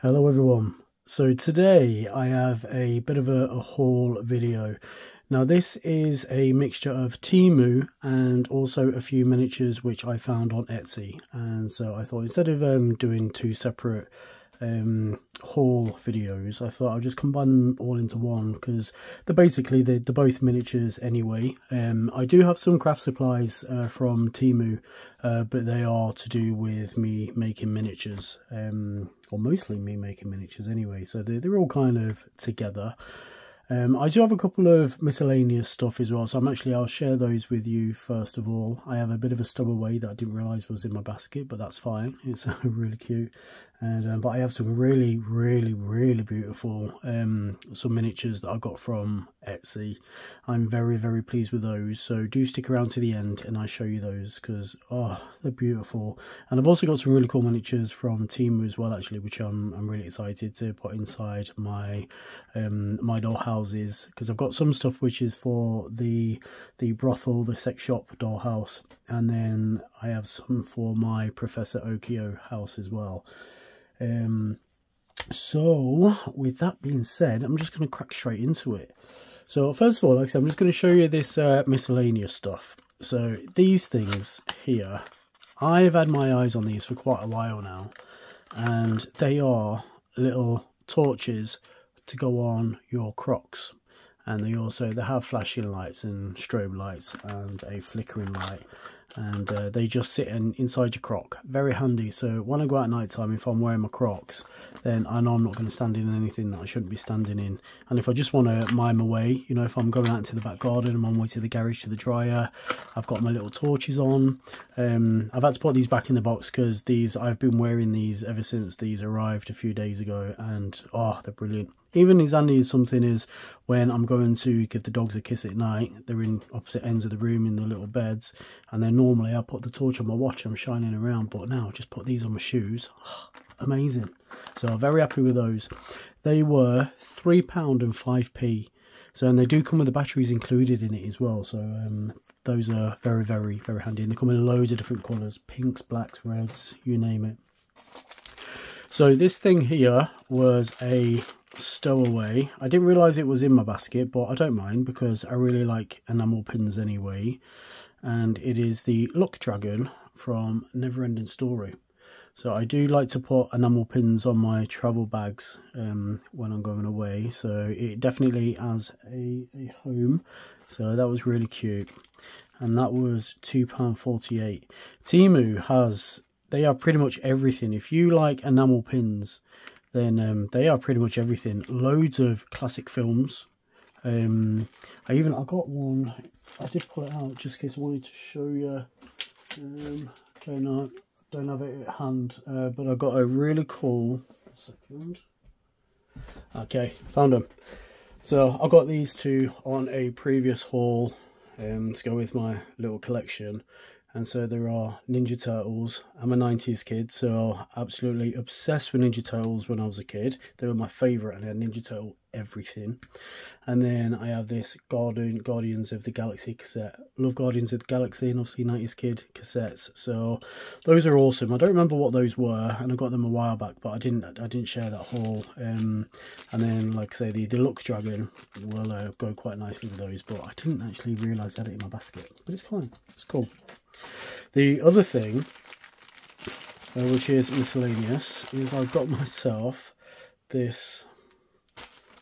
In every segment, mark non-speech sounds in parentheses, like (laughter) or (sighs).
Hello everyone. So today I have a bit of a, a, haul video. Now this is a mixture of Temu and also a few miniatures which I found on Etsy. And so I thought instead of um, doing two separate um, haul videos. I thought I'd just combine them all into one because they're basically they're, they're both miniatures anyway. Um, I do have some craft supplies uh, from Temu, uh, but they are to do with me making miniatures, um, or mostly me making miniatures anyway. So they're, they're all kind of together. Um, I do have a couple of miscellaneous stuff as well, so I'm actually, I'll share those with you first of all. I have a bit of a stub away that I didn't realise was in my basket, but that's fine. It's (laughs) really cute. And um, But I have some really, really, really beautiful um, some miniatures that I got from Etsy. I'm very, very pleased with those. So do stick around to the end and I show you those because, oh, they're beautiful. And I've also got some really cool miniatures from Temu as well, actually, which I'm, I'm really excited to put inside my um, my dollhouses because I've got some stuff which is for the the brothel, the sex shop dollhouse, and then I have some for my Professor Okio house as well. Um, so, with that being said, I'm just going to crack straight into it. So, first of all, like I said, I'm just going to show you this uh, miscellaneous stuff. So, these things here, I've had my eyes on these for quite a while now. And they are little torches to go on your crocs. And they also, they have flashing lights and strobe lights and a flickering light and uh, they just sit in, inside your croc. Very handy. So when I go out at night time, if I'm wearing my crocs, then I know I'm not going to stand in anything that I shouldn't be standing in. And if I just want to mime away, you know, if I'm going out into the back garden, I'm on my way to the garage to the dryer, I've got my little torches on. Um, I've had to put these back in the box because these I've been wearing these ever since these arrived a few days ago, and oh, they're brilliant even as handy as something is when I'm going to give the dogs a kiss at night. They're in opposite ends of the room in the little beds. And then normally I put the torch on my watch, I'm shining around. But now I just put these on my shoes. (sighs) amazing. So I'm very happy with those. They were £3 and 5p. So, and they do come with the batteries included in it as well. So, um, those are very, very, very handy. And they come in loads of different colours pinks, blacks, reds, you name it. So, this thing here was a stowaway. I didn't realise it was in my basket, but I don't mind because I really like enamel pins anyway. And it is the Luck Dragon from Neverending Story. So I do like to put enamel pins on my travel bags um, when I'm going away. So it definitely has a, a home. So that was really cute. And that was £2.48. Temu has, they have pretty much everything. If you like enamel pins, then um, they are pretty much everything. Loads of classic films. Um, I even I got one. I did pull it out just in case I wanted to show you. Um, okay, no, don't have it at hand, uh, but I got a really cool. second. Okay, found them. So I got these two on a previous haul um, to go with my little collection and so there are Ninja Turtles. I'm a 90s kid, so absolutely obsessed with Ninja Turtles when I was a kid. They were my favourite, and I had Ninja Turtle everything. And then I have this Guardian, Guardians of the Galaxy cassette. Love Guardians of the Galaxy and obviously 90s kid cassettes. So those are awesome. I don't remember what those were, and I got them a while back, but I didn't I didn't share that haul. Um, and then, like I say, the Deluxe Dragon will uh, go quite nicely with those, but I didn't actually realise I had it in my basket. But it's fine. It's cool. The other thing, uh, which is miscellaneous, is I've got (laughs) myself this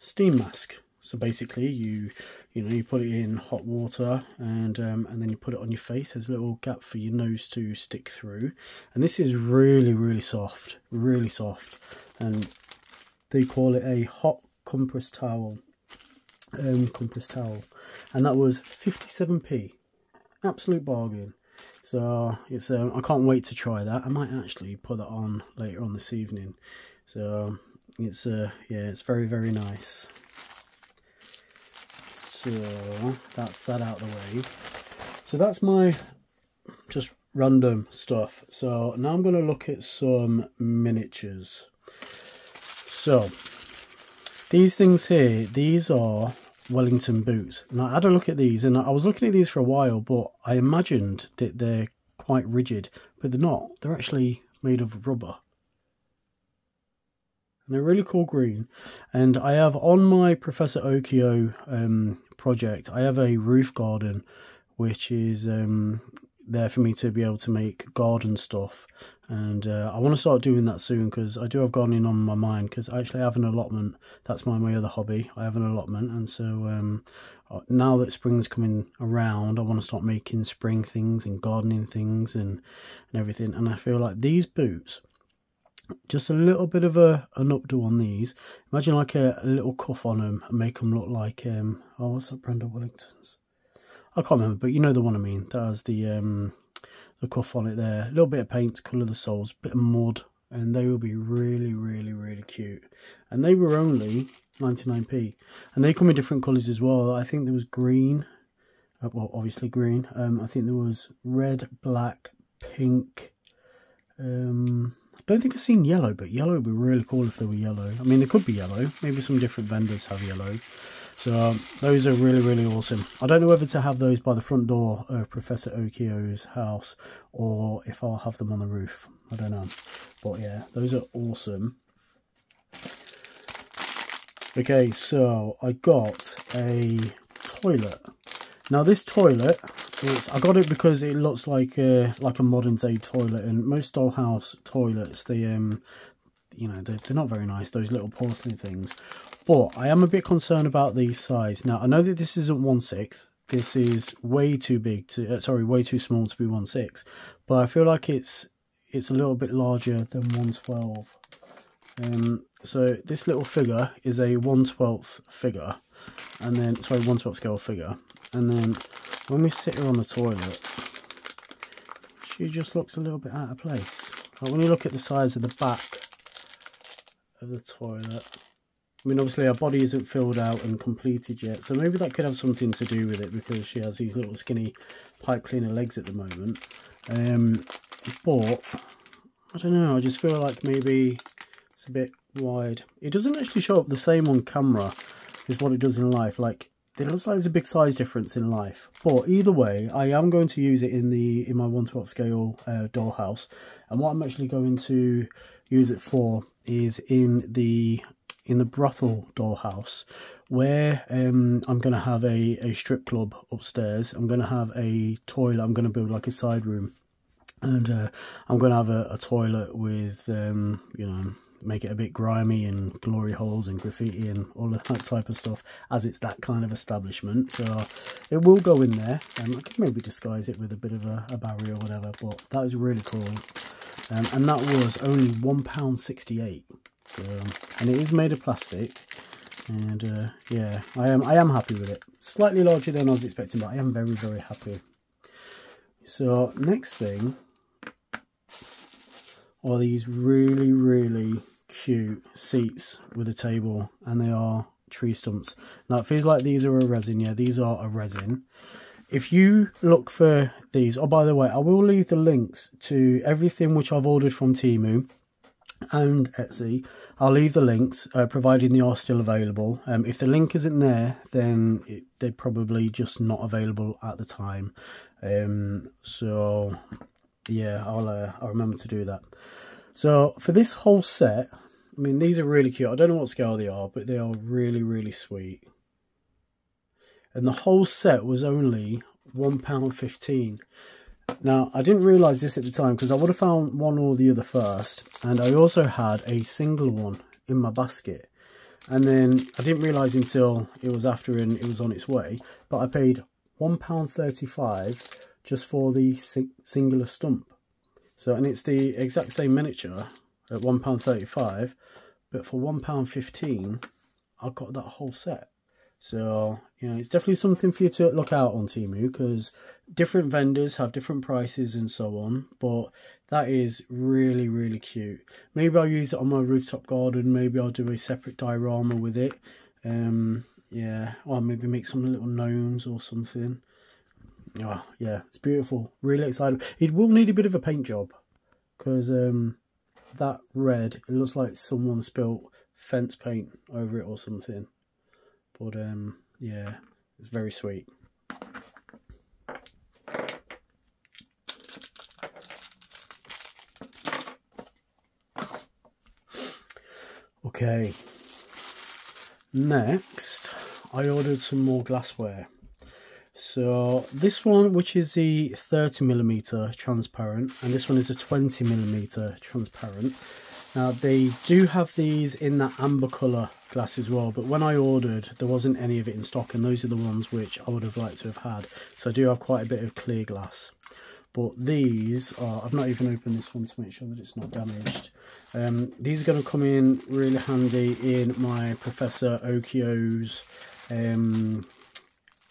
steam mask. So basically, you you know you put it in hot water and um, and then you put it on your face. There's a little gap for your nose to stick through, and this is really really soft, really soft, and they call it a hot compress towel. Um, compress towel, and that was 57p. Absolute bargain. So it's um, I can't wait to try that. I might actually put that on later on this evening. So it's uh yeah, it's very very nice. So that's that out of the way. So that's my just random stuff. So now I'm going to look at some miniatures. So these things here, these are Wellington boots. Now I had a look at these and I was looking at these for a while, but I imagined that they're quite rigid, but they're not. They're actually made of rubber. and they're really cool green. And I have on my Professor Okio um, project, I have a roof garden, which is um, there for me to be able to make garden stuff. And uh, I want to start doing that soon because I do have gardening on my mind because I actually have an allotment. That's my, my other hobby. I have an allotment. And so um, uh, now that spring's coming around, I want to start making spring things and gardening things and, and everything. And I feel like these boots just a little bit of a an updo on these. Imagine like a, a, little cuff on them and make them look like um oh what's that brand of Wellingtons? I can't remember, but you know the one I mean. That has the um the cuff on it there. A little bit of paint to colour the soles, bit of mud, and they will be really, really, really cute. And they were only 99p, and they come in different colours as well. I think there was green, uh, well obviously green. Um, I think there was red, black, pink. Um, don't think I've seen yellow, but yellow would be really cool if they were yellow. I mean, they could be yellow. Maybe some different vendors have yellow. So those are really, really awesome. I don't know whether to have those by the front door of Professor Okio's house or if I'll have them on the roof. I don't know. But yeah, those are awesome. Okay, so I got a toilet. Now this toilet I got it because it looks like a like a modern day toilet, and most dollhouse toilets, they um, you know, they're, they're not very nice. Those little porcelain things. But I am a bit concerned about the size. Now I know that this isn't one sixth. This is way too big to, uh, sorry, way too small to be one sixth. But I feel like it's it's a little bit larger than one twelve. Um, so this little figure is a one twelfth figure, and then sorry, one twelfth scale figure, and then when we sit her on the toilet, she just looks a little bit out of place. Like when you look at the size of the back of the toilet, I mean, obviously her body isn't filled out and completed yet, so maybe that could have something to do with it because she has these little skinny pipe cleaner legs at the moment. Um, but, I don't know, I just feel like maybe it's a bit wide. It doesn't actually show up the same on camera as what it does in life. Like, it looks like there's a big size difference in life but either way I am going to use it in the in my 112 scale uh, dollhouse and what I'm actually going to use it for is in the in the brothel dollhouse where um, I'm going to have a, a strip club upstairs I'm going to have a toilet I'm going to build like a side room and uh, I'm going to have a, a toilet with um, you know make it a bit grimy and glory holes and graffiti and all of that type of stuff as it's that kind of establishment. So it will go in there. And um, I can maybe disguise it with a bit of a, a barrier or whatever but that is really cool. Um, and that was only £1.68 so and it is made of plastic. And uh, yeah I am I am happy with it. Slightly larger than I was expecting but I am very very happy. So next thing are these really, really cute seats with a table and they are tree stumps. Now it feels like these are a resin. Yeah, these are a resin. If you look for these, oh by the way, I will leave the links to everything which I've ordered from Temu and Etsy. I'll leave the links, uh, providing they are still available. Um, if the link isn't there, then it, they're probably just not available at the time. Um, so yeah, I'll uh, I'll remember to do that. So for this whole set, I mean these are really cute. I don't know what scale they are, but they are really really sweet. And the whole set was only one pound fifteen. Now I didn't realise this at the time because I would have found one or the other first, and I also had a single one in my basket. And then I didn't realise until it was after and it was on its way, but I paid £1.35 just for the singular stump. So, and it's the exact same miniature at £1.35, but for £1.15, I got that whole set. So, you know, it's definitely something for you to look out on Temu because different vendors have different prices and so on. But that is really, really cute. Maybe I'll use it on my rooftop garden. Maybe I'll do a separate diorama with it. Um, yeah, or maybe make some little gnomes or something. Oh, yeah, it's beautiful. Really excited. It will need a bit of a paint job because um, that red, it looks like someone spilt fence paint over it or something. But um, yeah, it's very sweet. Okay. Next, I ordered some more glassware. So this one, which is the 30 millimeter transparent, and this one is a 20 millimeter transparent. Now they do have these in that amber colour glass as well, but when I ordered there wasn't any of it in stock and those are the ones which I would have liked to have had. So I do have quite a bit of clear glass. But these are, I've not even opened this one to make sure that it's not damaged. Um, these are going to come in really handy in my Professor Okio's um,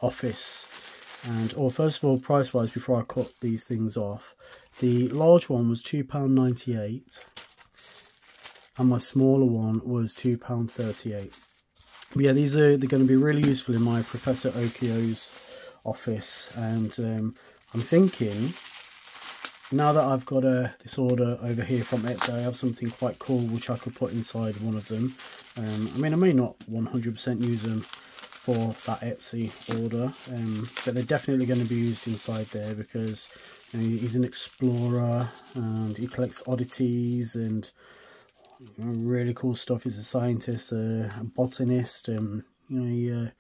office. And, or oh, first of all, price wise, before I cut these things off, the large one was £2.98 and my smaller one was £2.38. yeah, these are they're going to be really useful in my Professor Okio's office and um, I'm thinking now that I've got uh, this order over here from Etsy, I have something quite cool which I could put inside one of them. Um, I mean, I may not 100% use them for that Etsy order, um, but they're definitely going to be used inside there because you know, he's an explorer and he collects oddities and really cool stuff. He's a scientist, a botanist, and you know he, uh,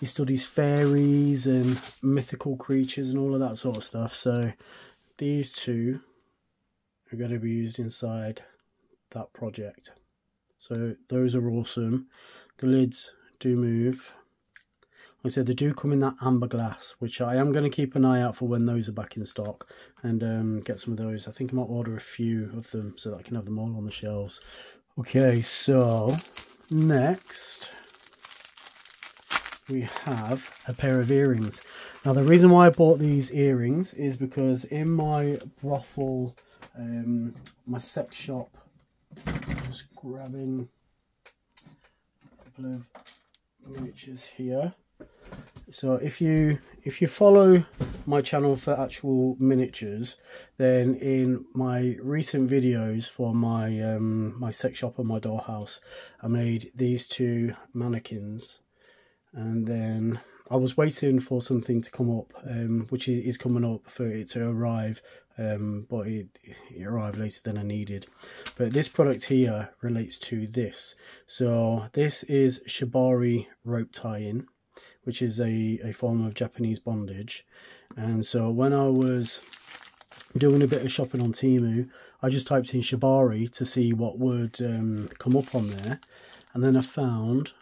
he studies fairies and mythical creatures and all of that sort of stuff. So these two are going to be used inside that project. So those are awesome. The lids do move like I said, they do come in that amber glass, which I am going to keep an eye out for when those are back in stock and um, get some of those. I think I might order a few of them so that I can have them all on the shelves. Okay, so next we have a pair of earrings. Now the reason why I bought these earrings is because in my brothel, um, my sex shop, just grabbing couple of miniatures here. So if you if you follow my channel for actual miniatures then in my recent videos for my um my sex shop and my dollhouse i made these two mannequins. And then i was waiting for something to come up um which is coming up for it to arrive um but it, it arrived later than i needed but this product here relates to this so this is shibari rope tie-in which is a, a form of Japanese bondage. And so when I was doing a bit of shopping on Temu, I just typed in Shibari to see what would um, come up on there. And then I found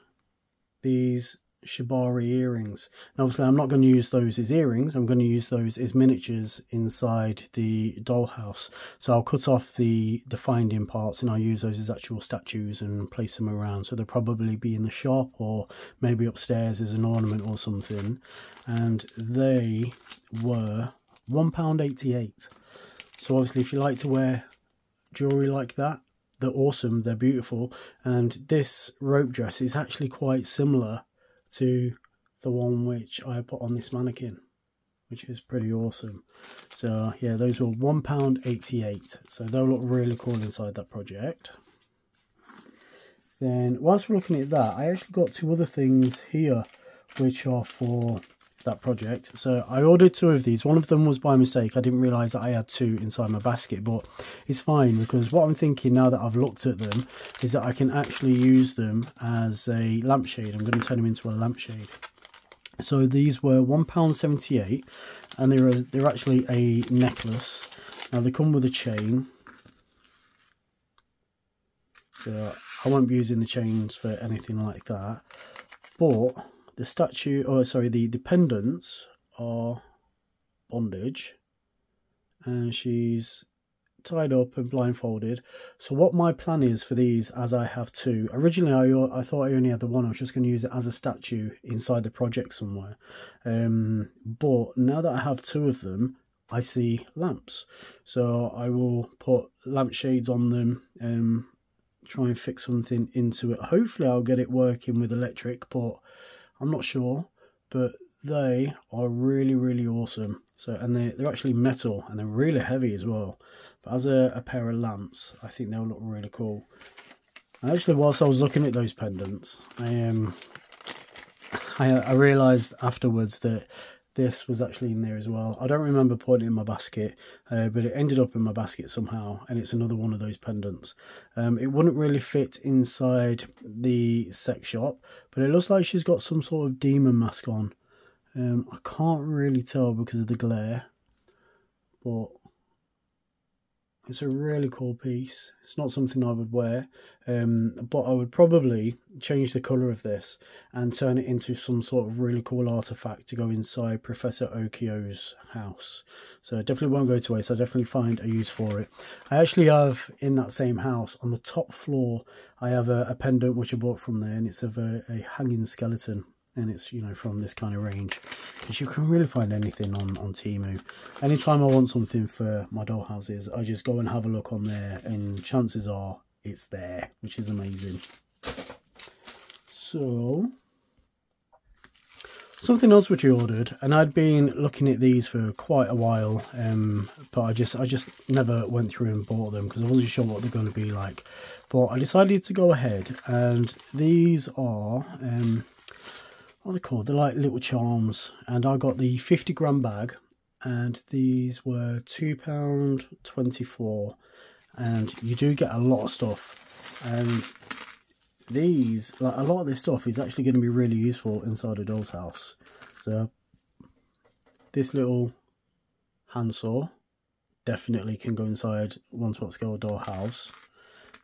these shibari earrings. Now obviously I'm not going to use those as earrings, I'm going to use those as miniatures inside the dollhouse. So I'll cut off the, the finding parts and I'll use those as actual statues and place them around. So they'll probably be in the shop or maybe upstairs as an ornament or something. And they were £1.88. So obviously if you like to wear jewellery like that, they're awesome, they're beautiful. And this rope dress is actually quite similar to the one which I put on this mannequin which is pretty awesome. So yeah those were one pound 88 so they'll look really cool inside that project. Then whilst we're looking at that I actually got two other things here which are for that project. So I ordered two of these. One of them was by mistake. I didn't realize that I had two inside my basket but it's fine because what I'm thinking now that I've looked at them is that I can actually use them as a lampshade. I'm going to turn them into a lampshade. So these were £1.78 and they're, they're actually a necklace. Now they come with a chain. So I won't be using the chains for anything like that but the statue, oh sorry, the, dependents are bondage and she's tied up and blindfolded. So what my plan is for these, as I have two, originally I, I thought I only had the one, I was just going to use it as a statue inside the project somewhere. Um, but now that I have two of them, I see lamps. So I will put lampshades on them, um, try and fix something into it. Hopefully I'll get it working with electric, but I'm not sure, but they are really, really awesome. So, and they, they're actually metal and they're really heavy as well. But as a, a pair of lamps, I think they'll look really cool. And actually, whilst I was looking at those pendants, I um, I, I realised afterwards that this was actually in there as well. I don't remember putting it in my basket, uh, but it ended up in my basket somehow, and it's another one of those pendants. Um, it wouldn't really fit inside the sex shop, but it looks like she's got some sort of demon mask on. Um, I can't really tell because of the glare, but it's a really cool piece. It's not something I would wear, um, but I would probably change the colour of this and turn it into some sort of really cool artifact to go inside Professor Okio's house. So I definitely won't go to waste. I definitely find a use for it. I actually have in that same house on the top floor. I have a, a pendant which I bought from there, and it's of a, a hanging skeleton and it's you know from this kind of range. Because you can really find anything on on Temu. Anytime I want something for my dollhouses I just go and have a look on there and chances are it's there which is amazing. So something else which I ordered and I'd been looking at these for quite a while um, but I just I just never went through and bought them because I wasn't sure what they're going to be like. But I decided to go ahead and these are um, what are they called? They're like little charms. And I got the 50 gram bag and these were £2.24 and you do get a lot of stuff and these like a lot of this stuff is actually going to be really useful inside a doll's house so this little handsaw definitely can go inside one to scale doll house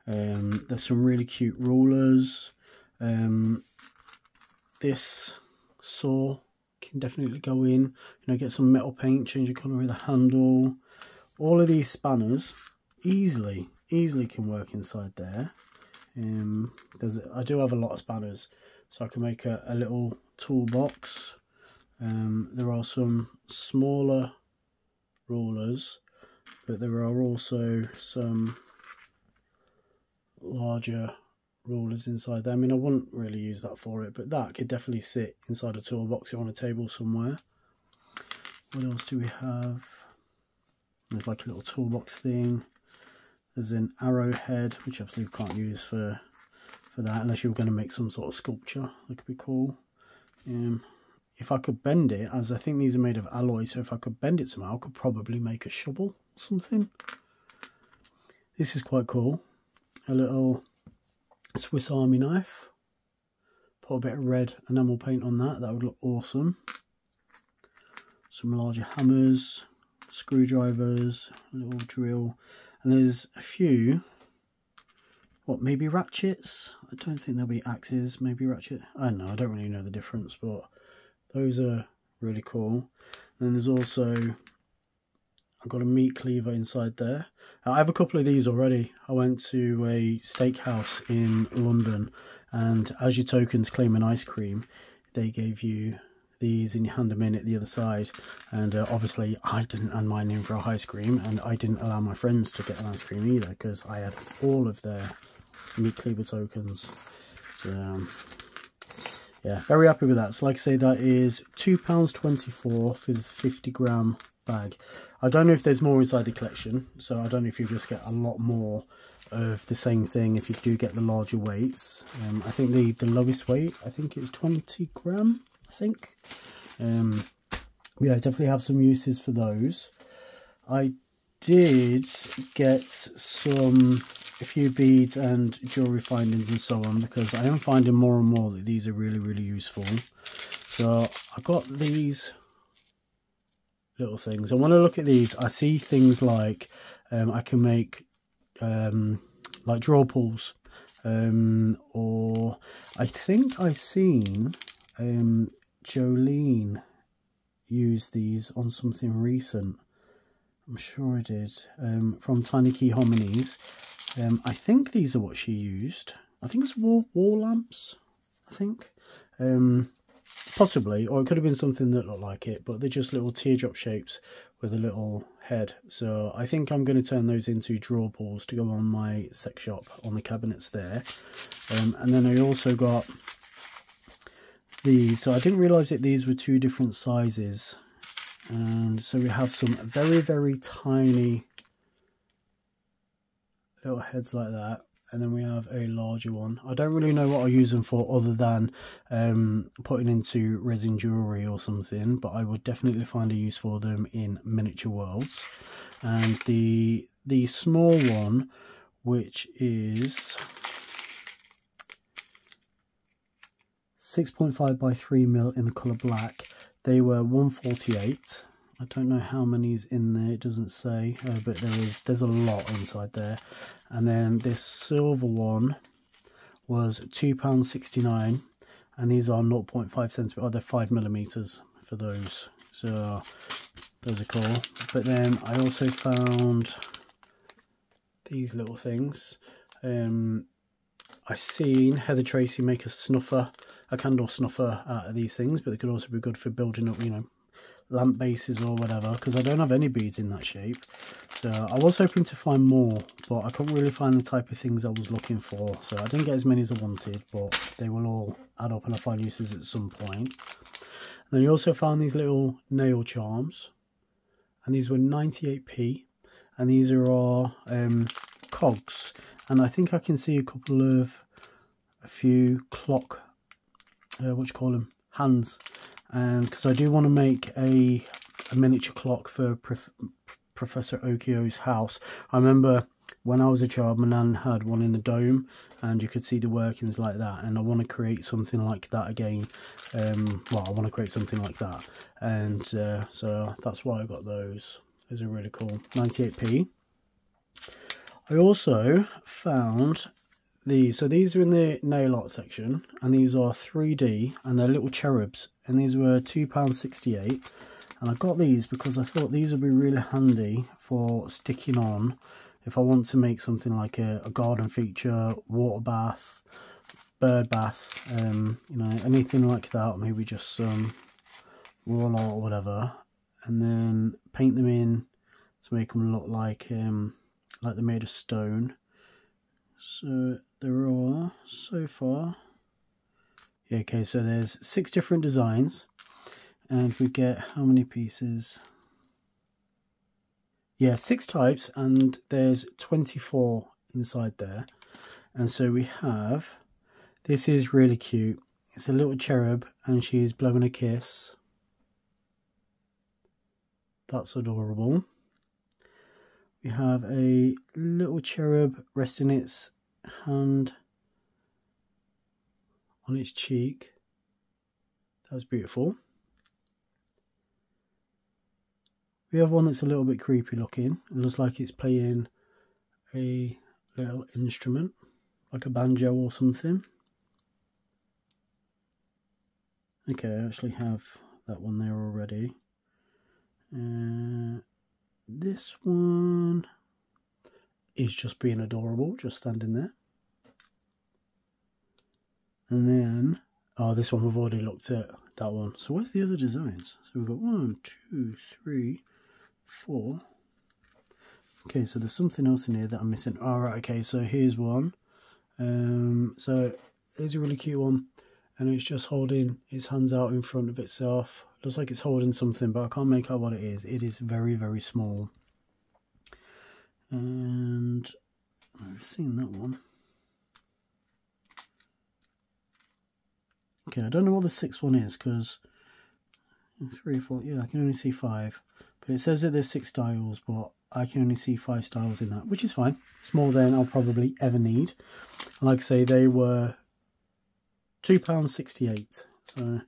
um, there's some really cute rulers um, this saw can definitely go in. You know, get some metal paint, change the colour of the handle. All of these spanners easily, easily can work inside there. Um, there's, I do have a lot of spanners, so I can make a, a little toolbox. Um, there are some smaller rulers, but there are also some larger rulers inside there. I mean, I wouldn't really use that for it, but that could definitely sit inside a toolbox or on a table somewhere. What else do we have? There's like a little toolbox thing. There's an arrowhead, which obviously you can't use for for that unless you were going to make some sort of sculpture. That could be cool. Um, if I could bend it, as I think these are made of alloy, so if I could bend it somehow, I could probably make a shovel or something. This is quite cool. A little Swiss Army knife. Put a bit of red enamel paint on that, that would look awesome. Some larger hammers, screwdrivers, a little drill, and there's a few, what, maybe ratchets? I don't think there'll be axes, maybe ratchet. I don't know, I don't really know the difference, but those are really cool. And then there's also I've got a meat cleaver inside there. I have a couple of these already. I went to a steakhouse in London and as your token to claim an ice cream, they gave you these and you hand them in at the other side. And uh, obviously I didn't hand mine in for a ice cream and I didn't allow my friends to get an ice cream either because I had all of their meat cleaver tokens. So, um, yeah, very happy with that. So like I say, that is £2.24 for the 50 gram bag. I don't know if there's more inside the collection, so I don't know if you just get a lot more of the same thing if you do get the larger weights. Um, I think the, the lowest weight, I think it's 20 gram, I think. Um, yeah, definitely have some uses for those. I did get some a few beads and jewelry findings and so on because I am finding more and more that these are really really useful so I got these little things. And when I look at these, I see things like um, I can make um, like draw pulls, um, or I think I seen um, Jolene use these on something recent. I'm sure I did um, from Tiny Key Hominies. Um, I think these are what she used. I think it's wall wall lamps. I think. Um, possibly, or it could have been something that looked like it, but they're just little teardrop shapes with a little head. So I think I'm going to turn those into draw pulls to go on my sex shop on the cabinets there. Um, and then I also got these. So I didn't realise that these were two different sizes. And so we have some very, very tiny little heads like that. And then we have a larger one. I don't really know what I'll use them for other than um, putting into resin jewellery or something, but I would definitely find a use for them in miniature worlds. And the the small one, which is 6.5 by 3 mil in the colour black, they were 148 I don't know how many's in there, it doesn't say, uh, but there is, there's a lot inside there. And then this silver one was £2.69, and these are 0.5 centimeters, oh, they're 5 millimeters for those. So those are cool. But then I also found these little things. Um, I seen Heather Tracy make a snuffer, a candle snuffer out of these things, but they could also be good for building up, you know, lamp bases or whatever because I don't have any beads in that shape. So I was hoping to find more but I couldn't really find the type of things I was looking for. So I didn't get as many as I wanted but they will all add up and I find uses at some point. And then you also found these little nail charms and these were 98p and these are our um, cogs. And I think I can see a couple of a few clock uh, what you call them hands and because I do want to make a, a miniature clock for Prof Professor Okio's house. I remember when I was a child, my nan had one in the dome and you could see the workings like that and I want to create something like that again. Um, well, I want to create something like that and uh, so that's why I got those. Those are really cool. 98p. I also found these. So these are in the nail art section and these are 3D and they're little cherubs and these were £2.68 and I got these because I thought these would be really handy for sticking on if I want to make something like a, a garden feature, water bath, bird bath, um, you know, anything like that, maybe just some roll art or whatever, and then paint them in to make them look like um, like they're made of stone. So there are so far. Yeah, okay so there's six different designs. And we get how many pieces? Yeah six types and there's 24 inside there. And so we have this is really cute. It's a little cherub and she's blowing a kiss. That's adorable. We have a little cherub resting its hand on its cheek. That was beautiful. We have one that's a little bit creepy looking. It looks like it's playing a little instrument, like a banjo or something. Okay, I actually have that one there already. Uh, this one is just being adorable, just standing there. And then, oh, this one we've already looked at, that one. So where's the other designs? So we've got one, two, three, four. Okay, so there's something else in here that I'm missing. All right, okay, so here's one. Um, so there's a really cute one. And it's just holding its hands out in front of itself. Looks like it's holding something, but I can't make out what it is. It is very, very small and I've seen that one. Okay, I don't know what the sixth one is because three, or four, yeah, I can only see five. But it says that there's six styles, but I can only see five styles in that, which is fine. It's more than I'll probably ever need. like I say, they were £2.68. So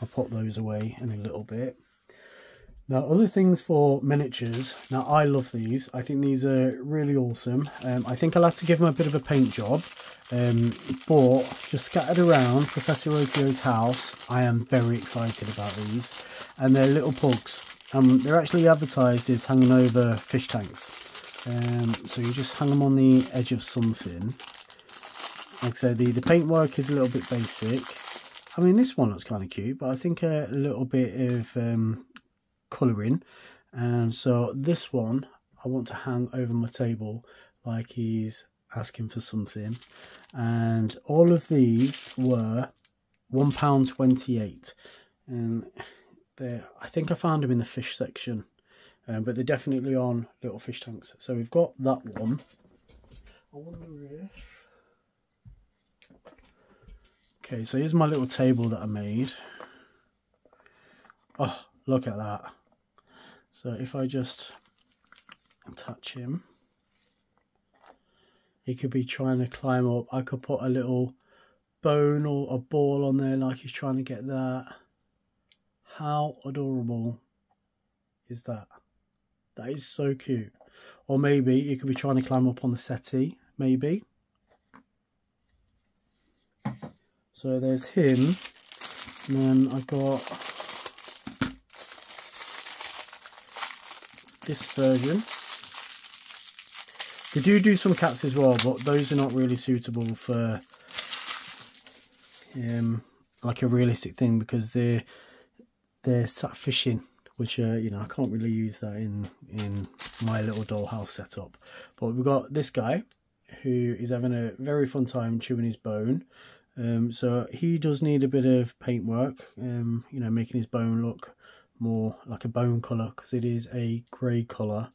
I'll put those away in a little bit. Now, other things for miniatures. Now, I love these. I think these are really awesome. Um, I think I'll have to give them a bit of a paint job. Um, but just scattered around Professor Okio's house, I am very excited about these. And they're little pugs. Um, they're actually advertised as hanging over fish tanks. Um, so you just hang them on the edge of something. Like I said, the, the paintwork is a little bit basic. I mean, this one looks kind of cute, but I think a little bit of um, colouring. And so this one I want to hang over my table like he's asking for something. And all of these were £1.28 and I think I found them in the fish section um, but they're definitely on little fish tanks. So we've got that one. I wonder if Okay, so here's my little table that I made. Oh, look at that. So if I just touch him, he could be trying to climb up. I could put a little bone or a ball on there like he's trying to get that. How adorable is that? That is so cute. Or maybe he could be trying to climb up on the settee, maybe. So there's him. And then I got this version. They do do some cats as well, but those are not really suitable for um, like a realistic thing because they're they're sat fishing, which uh, you know I can't really use that in in my little dollhouse setup. But we've got this guy who is having a very fun time chewing his bone. Um, so he does need a bit of paintwork, um, you know, making his bone look more like a bone colour because it is a grey colour.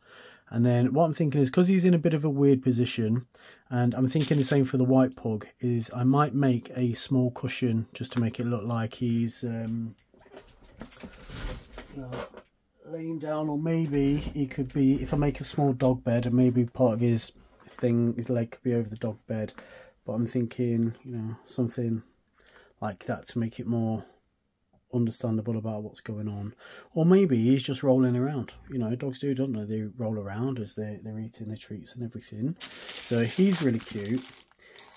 And then what I'm thinking is because he's in a bit of a weird position and I'm thinking the same for the white pug is I might make a small cushion just to make it look like he's um, you know, laying down or maybe he could be if I make a small dog bed and maybe part of his thing his leg could be over the dog bed but I'm thinking you know something like that to make it more understandable about what's going on. Or maybe he's just rolling around. You know, dogs do, don't they? They roll around as they're, they're eating their treats and everything. So he's really cute.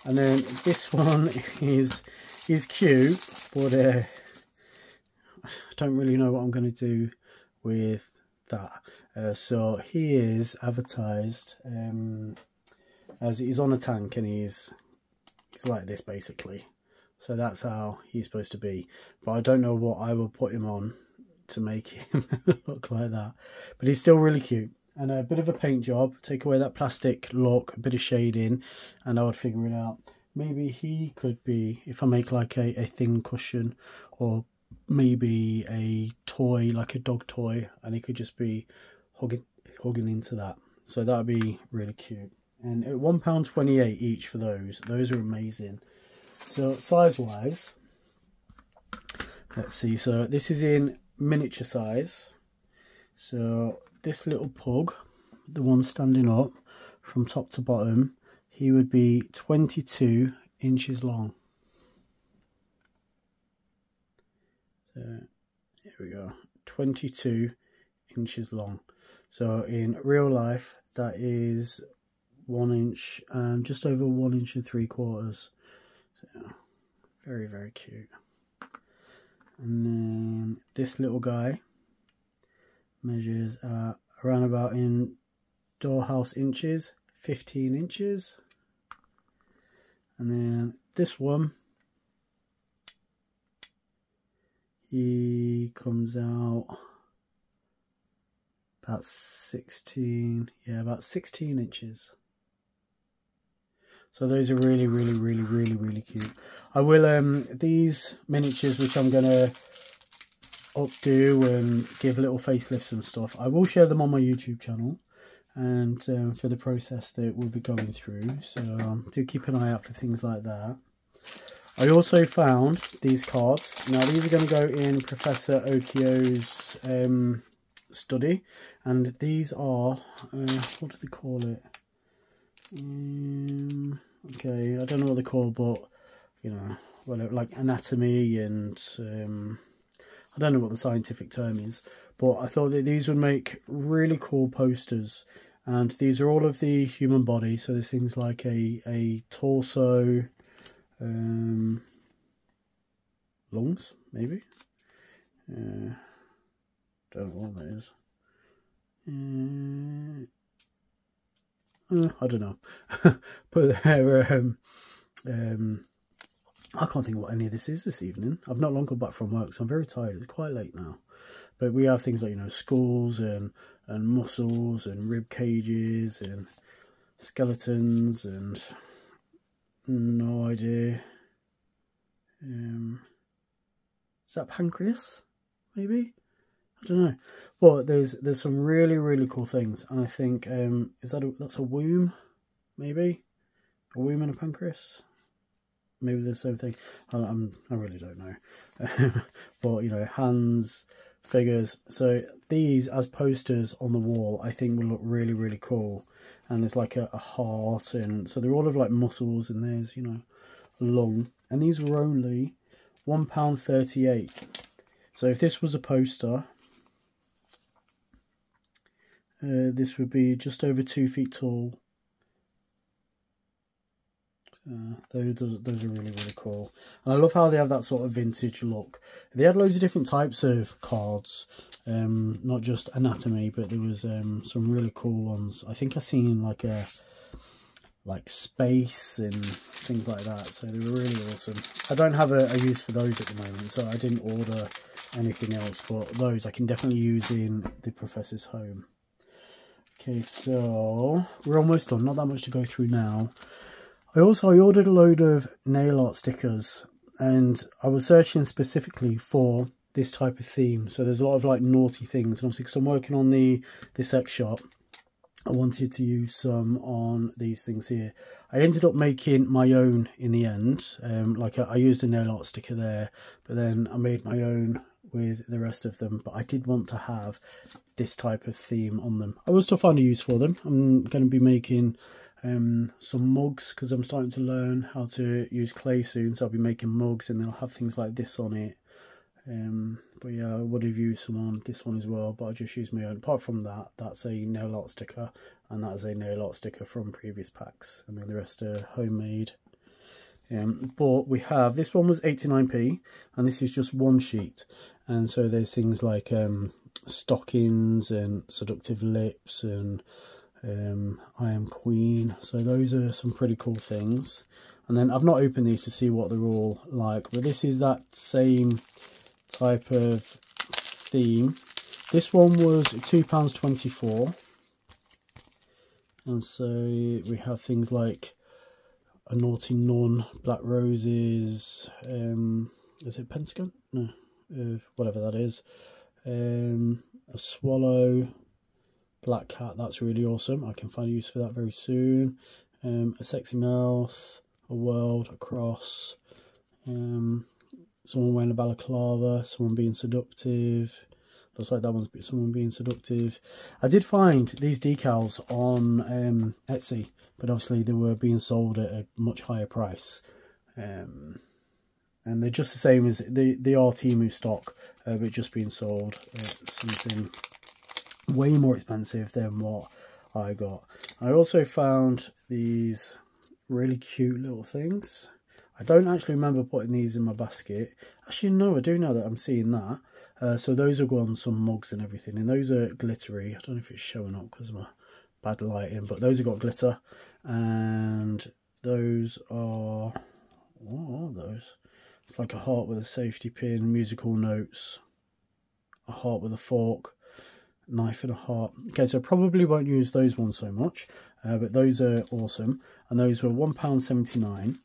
And then this (laughs) one is is cute, but uh, I don't really know what I'm going to do with that. Uh, so he is advertised um, as he's on a tank and he's he's like this basically. So that's how he's supposed to be. But I don't know what I will put him on to make (laughs) him look like that. But he's still really cute. And a bit of a paint job. Take away that plastic look, a bit of shading, and I would figure it out. Maybe he could be, if I make like a, a thin cushion, or maybe a toy, like a dog toy, and he could just be hugging, hugging into that. So that would be really cute. And at £1.28 each for those. Those are amazing. So size wise, let's see. So this is in miniature size. So this little pug, the one standing up from top to bottom, he would be 22 inches long. So here we go, 22 inches long. So in real life, that is one inch, um, just over one inch and three quarters. So, very, very cute. And then this little guy measures uh, around about in doorhouse inches, 15 inches. And then this one, he comes out about 16, yeah, about 16 inches. So those are really, really, really, really, really cute. I will, um, these miniatures, which I'm going to updo and give little facelifts and stuff, I will share them on my YouTube channel and um, for the process that we'll be going through. So um, do keep an eye out for things like that. I also found these cards. Now these are going to go in Professor Okio's um, study. And these are, uh, what do they call it? Um, okay, I don't know what they're called, but you know, well, like anatomy and um, I don't know what the scientific term is, but I thought that these would make really cool posters. And these are all of the human body, so there's things like a a torso, um, lungs, maybe. Uh, don't know what that is. Uh, uh, I don't know. (laughs) but there, um, um, I can't think what any of this is this evening. I've not long come back from work, so I'm very tired. It's quite late now. But we have things like, you know, skulls and, and muscles and rib cages and skeletons and no idea. Um, is that pancreas? Maybe? I don't know. But there's there's some really really cool things, and I think um, is that a, that's a womb, maybe a womb and a pancreas. maybe the same thing. I, I'm, I really don't know. (laughs) but, you know, hands, figures. So these as posters on the wall, I think will look really, really cool. And there's like a, a heart and so they're all of like muscles and there's, you know, long. And these were only £1.38. So if this was a poster, uh, this would be just over two feet tall. Uh, those, those are really, really cool. And I love how they have that sort of vintage look. They had loads of different types of cards, um, not just anatomy, but there was um, some really cool ones. I think I seen like a like space and things like that. So they were really awesome. I don't have a, a use for those at the moment, so I didn't order anything else. But those I can definitely use in the professor's home. Okay, so we're almost done. Not that much to go through now. I also I ordered a load of nail art stickers and I was searching specifically for this type of theme. So there's a lot of like naughty things and obviously because I'm working on the this X shop I wanted to use some on these things here. I ended up making my own in the end. Um, like I, I used a nail art sticker there, but then I made my own with the rest of them. But I did want to have this type of theme on them. I will still find a use for them. I'm going to be making um, some mugs because I'm starting to learn how to use clay soon. So I'll be making mugs and they'll have things like this on it. Um, but yeah, I would have used some on this one as well, but I just used my own. Apart from that, that's a nail art sticker, and that is a nail art sticker from previous packs, and then the rest are homemade. Um, but we have, this one was 89p, and this is just one sheet. And so there's things like um, stockings and seductive lips and um, I am Queen. So those are some pretty cool things. And then I've not opened these to see what they're all like, but this is that same type of theme. This one was £2.24. And so we have things like a naughty nun, black roses, um, is it pentagon? No, whatever that is. Um, a swallow, black cat, that's really awesome. I can find use for that very soon. Um, a sexy mouth, a world, a cross, um, someone wearing a balaclava, someone being seductive. Looks like that one's someone being seductive. I did find these decals on um, Etsy, but obviously they were being sold at a much higher price. Um, and they're just the same as the they are stock, uh, but just being sold at something way more expensive than what I got. I also found these really cute little things. I don't actually remember putting these in my basket. Actually, no, I do know that I'm seeing that. Uh, so those are on some mugs and everything. And those are glittery. I don't know if it's showing up because of my bad lighting. But those have got glitter. And those are... What are those? It's like a heart with a safety pin, musical notes, a heart with a fork, knife and a heart. Okay, so probably won't use those ones so much. Uh, but those are awesome. And those were £1.79.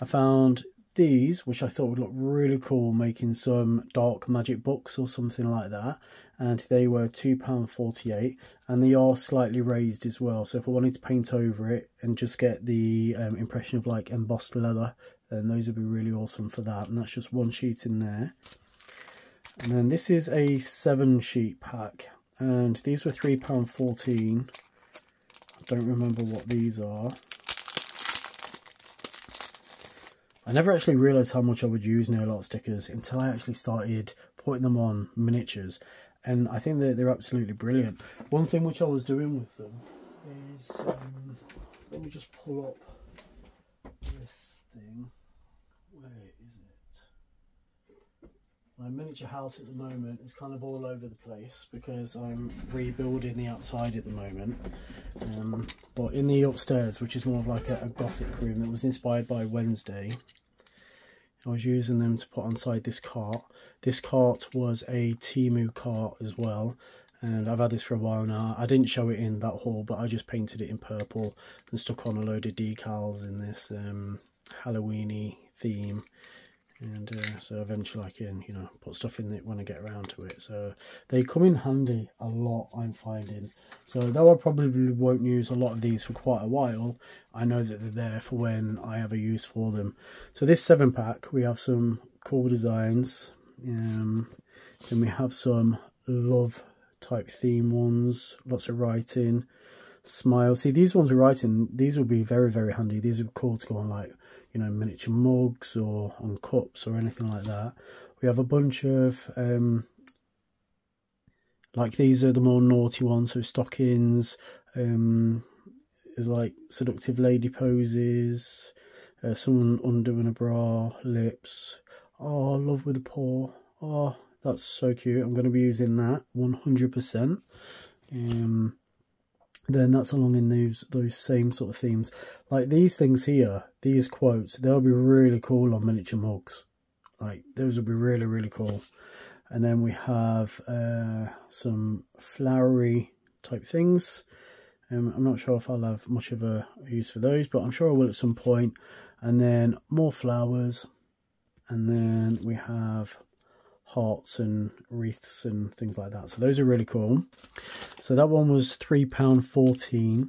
I found these, which I thought would look really cool, making some dark magic books or something like that. And they were £2.48 and they are slightly raised as well. So if I wanted to paint over it and just get the um, impression of like embossed leather, then those would be really awesome for that. And that's just one sheet in there. And then this is a seven sheet pack and these were £3.14. I don't remember what these are. I never actually realised how much I would use nail art stickers until I actually started putting them on miniatures. And I think that they're absolutely brilliant. One thing which I was doing with them is, um, let me just pull up this thing. Where is it? My miniature house at the moment is kind of all over the place because I'm rebuilding the outside at the moment. Um, but in the upstairs, which is more of like a, a gothic room that was inspired by Wednesday, I was using them to put inside this cart. This cart was a Temu cart as well and I've had this for a while now. I didn't show it in that haul but I just painted it in purple and stuck on a load of decals in this um, Halloweeny theme. And uh, so eventually I can you know put stuff in it when I get around to it. So they come in handy a lot I'm finding. So though I probably won't use a lot of these for quite a while I know that they're there for when I have a use for them. So this seven pack we have some cool designs. Um, then we have some love type theme ones lots of writing smile see these ones are writing these will be very very handy. These are cool to go on like you know, miniature mugs or on cups or anything like that. We have a bunch of, um, like these are the more naughty ones, so stockings, um, is like seductive lady poses, uh, someone undoing a bra, lips, oh, love with a paw, oh, that's so cute. I'm going to be using that 100%. Um, then that's along in those those same sort of themes. Like these things here, these quotes, they'll be really cool on miniature mugs. Like those will be really, really cool. And then we have uh, some flowery type things. Um, I'm not sure if I'll have much of a use for those, but I'm sure I will at some point. And then more flowers. And then we have hearts and wreaths and things like that. So those are really cool. So that one was £3.14.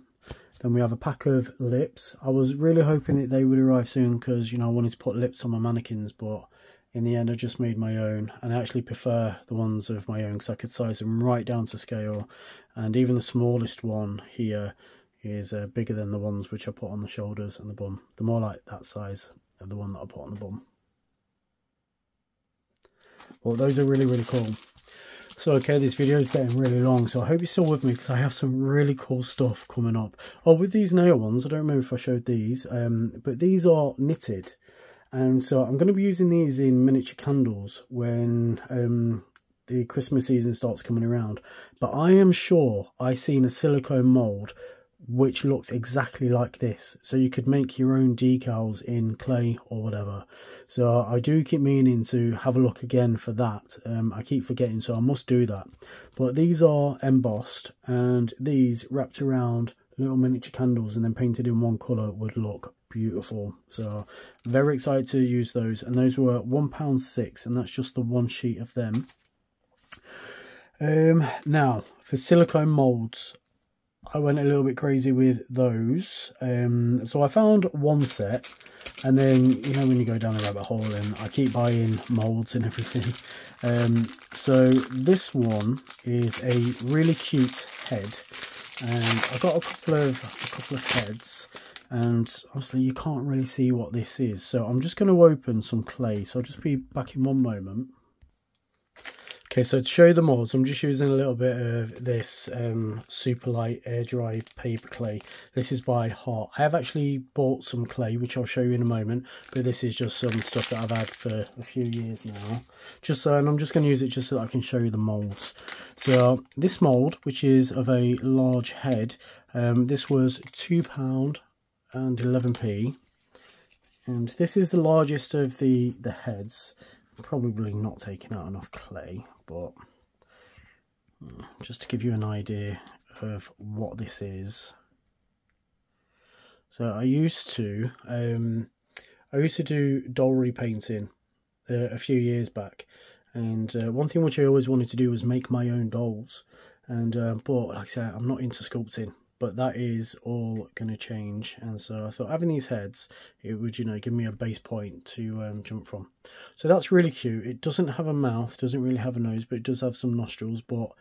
Then we have a pack of lips. I was really hoping that they would arrive soon because, you know, I wanted to put lips on my mannequins, but in the end I just made my own. And I actually prefer the ones of my own because I could size them right down to scale. And even the smallest one here is uh, bigger than the ones which I put on the shoulders and the bum. The more like that size of the one that I put on the bum. Well, those are really, really cool. So, okay, this video is getting really long, so I hope you're still with me because I have some really cool stuff coming up. Oh, with these nail ones, I don't remember if I showed these, um, but these are knitted. And so I'm going to be using these in miniature candles when um, the Christmas season starts coming around. But I am sure I've seen a silicone mould which looks exactly like this. So you could make your own decals in clay or whatever. So I do keep meaning to have a look again for that. Um, I keep forgetting, so I must do that. But these are embossed and these wrapped around little miniature candles and then painted in one colour would look beautiful. So very excited to use those. And those were £1.6 and that's just the one sheet of them. Um, now, for silicone moulds, I went a little bit crazy with those. Um, so I found one set, and then, you know, when you go down the rabbit hole, and I keep buying molds and (laughs) everything. Um, so this one is a really cute head, and I got a couple of a couple of heads, and obviously you can't really see what this is. So I'm just going to open some clay. So I'll just be back in one moment. Okay, so to show the molds, I'm just using a little bit of this um, super light air dry paper clay. This is by Hearty. I have actually bought some clay, which I'll show you in a moment, but this is just some stuff that I've had for a few years now. Just so, and I'm just going to use it just so that I can show you the molds. So this mold, which is of a large head, um, this was £2 and 11p. And this is the largest of the, the heads probably not taking out enough clay but hmm, just to give you an idea of what this is. So I used to um, I used to do doll repainting uh, a few years back and uh, one thing which I always wanted to do was make my own dolls and uh, but like I said I'm not into sculpting but that is all going to change. And so I thought having these heads it would you know give me a base point to um, jump from. So that's really cute. It doesn't have a mouth doesn't really have a nose but it does have some nostrils but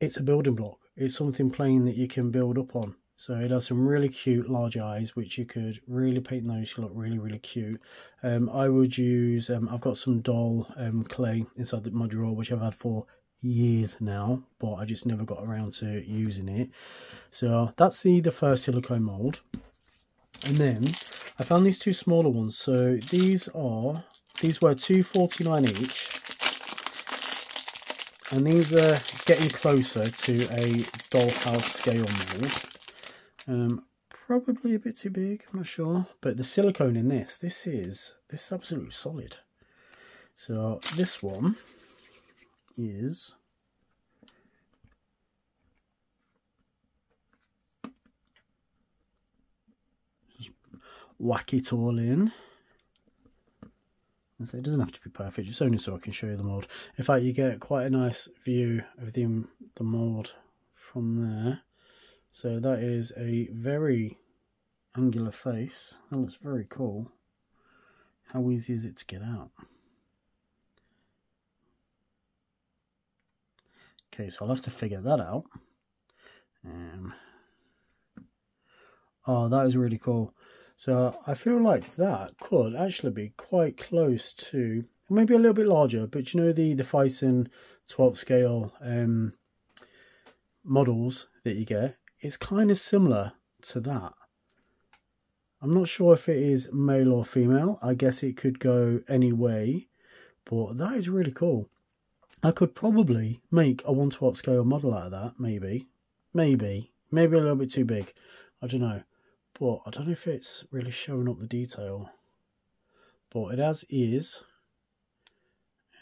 it's a building block. It's something plain that you can build up on. So it has some really cute large eyes which you could really paint those to look really really cute. Um, I would use um, I've got some doll um, clay inside the, my drawer which I've had for years now, but I just never got around to using it. So that's the, the first silicone mold. And then I found these two smaller ones. So these are, these were 2.49 each. And these are getting closer to a dollhouse scale mold. Um, probably a bit too big, I'm not sure. But the silicone in this, this is, this is absolutely solid. So this one is just whack it all in And so it doesn't have to be perfect, it's only so I can show you the mould. In fact, you get quite a nice view of the, the mould from there. So that is a very angular face. That looks very cool. How easy is it to get out? Okay, so I'll have to figure that out. Um, oh, that is really cool. So I feel like that could actually be quite close to, maybe a little bit larger, but you know the, the Phison 12 scale um, models that you get, it's kind of similar to that. I'm not sure if it is male or female. I guess it could go any way, but that is really cool. I could probably make a 1 to scale model out of that, maybe. Maybe. Maybe a little bit too big. I don't know. But I don't know if it's really showing up the detail. But it has ears.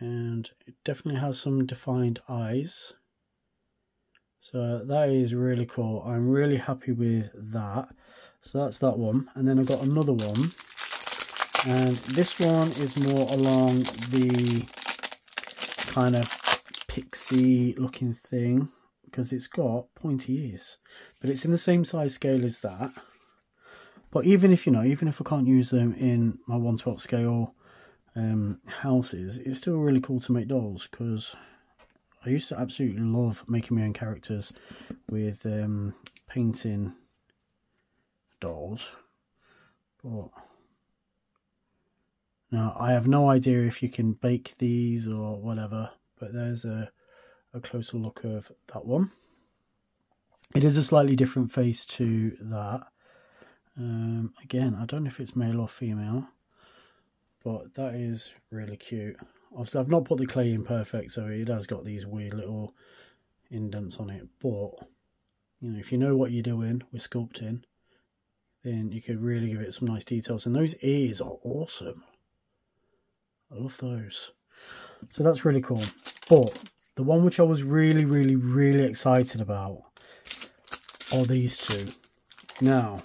And it definitely has some defined eyes. So that is really cool. I'm really happy with that. So that's that one. And then I've got another one. And this one is more along the kind of pixie looking thing because it's got pointy ears. But it's in the same size scale as that. But even if, you know, even if I can't use them in my 112 scale um, houses, it's still really cool to make dolls because I used to absolutely love making my own characters with um, painting dolls. But now I have no idea if you can bake these or whatever, but there's a, a closer look of that one. It is a slightly different face to that. Um, again, I don't know if it's male or female, but that is really cute. Obviously, I've not put the clay in perfect, so it has got these weird little indents on it. But, you know, if you know what you're doing with sculpting, then you could really give it some nice details. And those ears are awesome. I love those. So that's really cool. But the one which I was really, really, really excited about are these two. Now,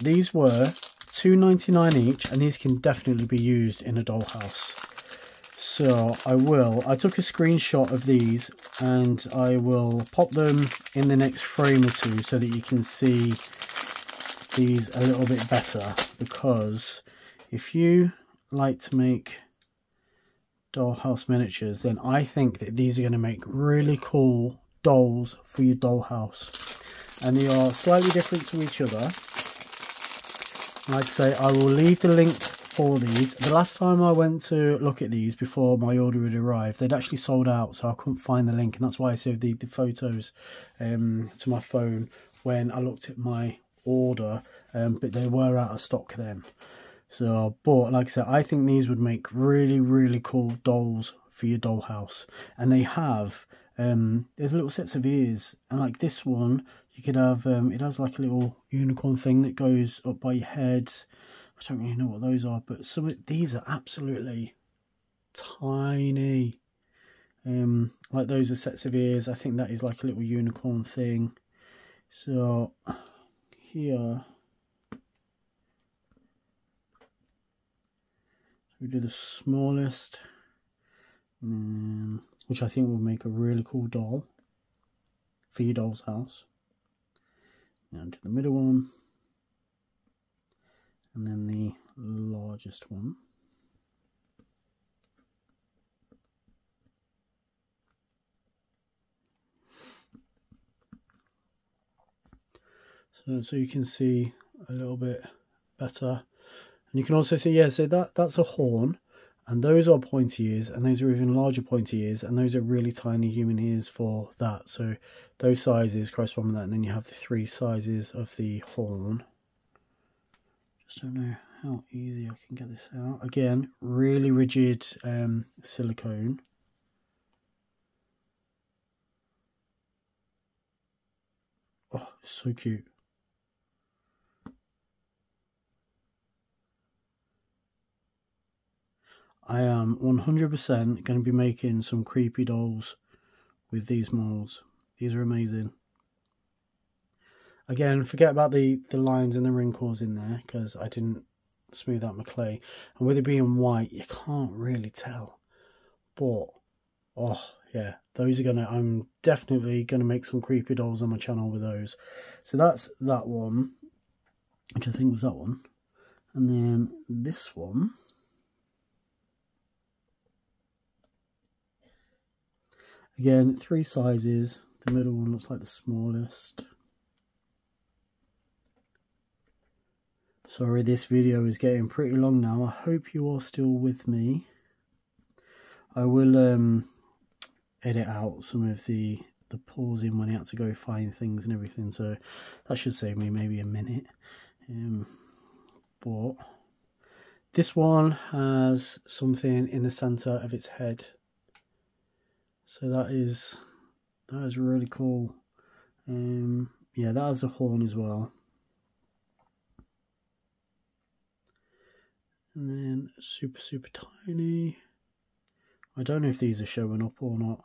these were two ninety nine each, and these can definitely be used in a dollhouse. So I will, I took a screenshot of these and I will pop them in the next frame or two so that you can see these a little bit better because if you like to make dollhouse miniatures then I think that these are going to make really cool dolls for your dollhouse. And they are slightly different to each other. Like I say I will leave the link for these. The last time I went to look at these before my order had arrived they'd actually sold out so I couldn't find the link and that's why I saved the, the photos um, to my phone when I looked at my order, um, but they were out of stock then. So, but like I said, I think these would make really, really cool dolls for your dollhouse. And they have, um, there's little sets of ears. And like this one, you could have, um, it has like a little unicorn thing that goes up by your head. I don't really know what those are, but some of these are absolutely tiny. Um, like those are sets of ears. I think that is like a little unicorn thing. So here. We do the smallest, um, which I think will make a really cool doll for your doll's house. Now to the middle one, and then the largest one. so, so you can see a little bit better and you can also see yeah so that that's a horn and those are pointy ears and those are even larger pointy ears and those are really tiny human ears for that. So those sizes correspond with that and then you have the three sizes of the horn. Just don't know how easy I can get this out. Again really rigid um, silicone. Oh so cute I am 100% going to be making some creepy dolls with these molds. These are amazing. Again, forget about the, the lines and the wrinkles in there because I didn't smooth out my clay. And with it being white, you can't really tell. But, oh, yeah, those are gonna, I'm definitely gonna make some creepy dolls on my channel with those. So that's that one, which I think was that one. And then this one. Again, three sizes. The middle one looks like the smallest. Sorry, this video is getting pretty long now. I hope you are still with me. I will um, edit out some of the the pausing when he had to go find things and everything, so that should save me maybe a minute. Um, but this one has something in the center of its head, so that is that is really cool. Um, yeah, that has a horn as well. And then super, super tiny. I don't know if these are showing up or not.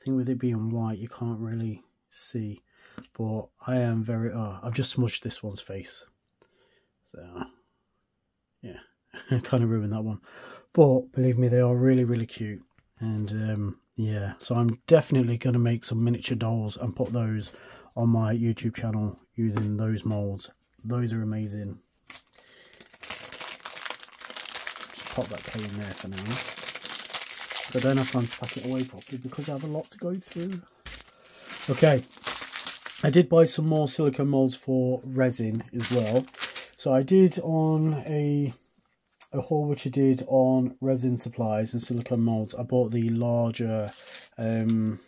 I think with it being white, you can't really see. But I am very... Oh, I've just smudged this one's face. So, yeah. Kind of ruined that one. But, believe me, they are really, really cute. And, um, yeah. So I'm definitely going to make some miniature dolls and put those on my YouTube channel using those molds. Those are amazing. Just pop that K in there for now. I don't have time to pack it away properly because I have a lot to go through. Okay, I did buy some more silicone molds for resin as well. So I did on a a haul which I did on resin supplies and silicone molds. I bought the larger um,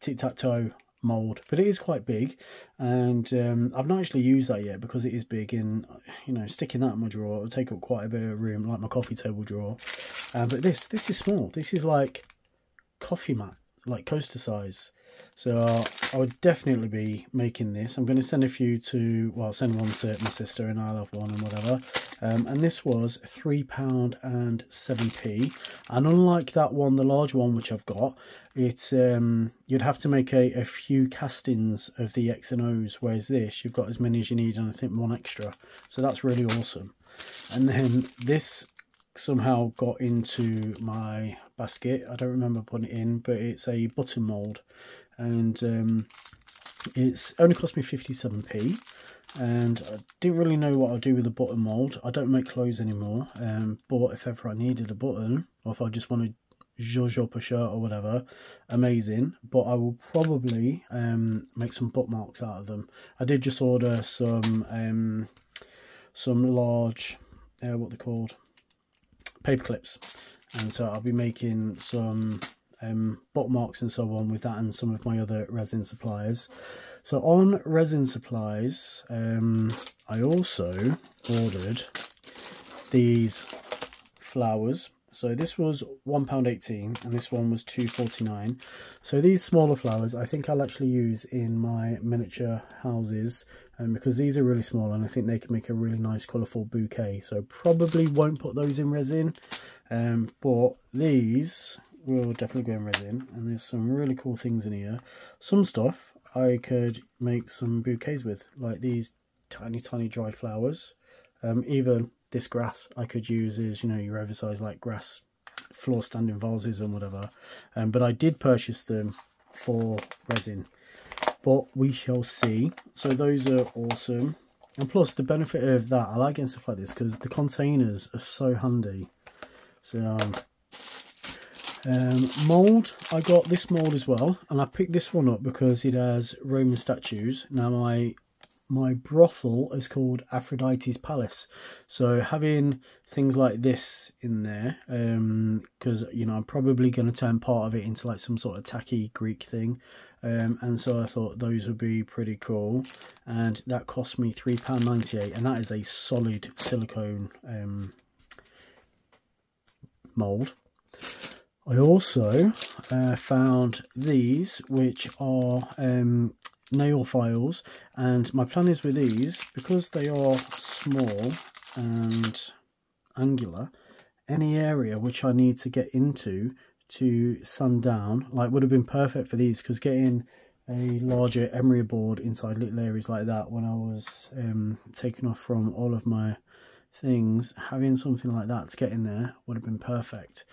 tic-tac-toe mold but it is quite big and um, I've not actually used that yet because it is big and you know sticking that in my drawer will take up quite a bit of room like my coffee table drawer uh, but this this is small this is like coffee mat like coaster size so uh, I would definitely be making this. I'm going to send a few to, well, send one to my sister and I'll have one and whatever. Um, and this was £3 and 7p. And unlike that one, the large one which I've got, it um, you'd have to make a, a few castings of the X and O's, whereas this, you've got as many as you need and I think one extra. So that's really awesome. And then this somehow got into my basket. I don't remember putting it in, but it's a button mould and um, it's only cost me 57p and I didn't really know what I'd do with the button mold. I don't make clothes anymore, um, but if ever I needed a button or if I just wanted zhuzh up a shirt or whatever, amazing. But I will probably um, make some bookmarks out of them. I did just order some um, some large, uh, what they're called, paper clips, and so I'll be making some um, bookmarks and so on with that and some of my other resin suppliers. So on resin supplies, um, I also ordered these flowers. So this was £1.18 and this one was two forty nine. So these smaller flowers I think I'll actually use in my miniature houses um, because these are really small and I think they can make a really nice colourful bouquet. So probably won't put those in resin. Um, but these will definitely go in resin and there's some really cool things in here some stuff I could make some bouquets with like these tiny tiny dried flowers. Um, even this grass I could use is, you know your oversized like grass floor standing vases and whatever. Um, but I did purchase them for resin. But we shall see. So those are awesome. And plus the benefit of that I like getting stuff like this because the containers are so handy. So um, um, mould, I got this mould as well, and I picked this one up because it has Roman statues. Now my my brothel is called Aphrodite's Palace, so having things like this in there, because um, you know I'm probably going to turn part of it into like some sort of tacky Greek thing, um, and so I thought those would be pretty cool, and that cost me three pound ninety eight, and that is a solid silicone um, mould. I also uh, found these, which are um, nail files, and my plan is with these, because they are small and angular, any area which I need to get into to sand down, like would have been perfect for these, because getting a larger emery board inside little areas like that when I was um, taking off from all of my things. Having something like that to get in there would have been perfect.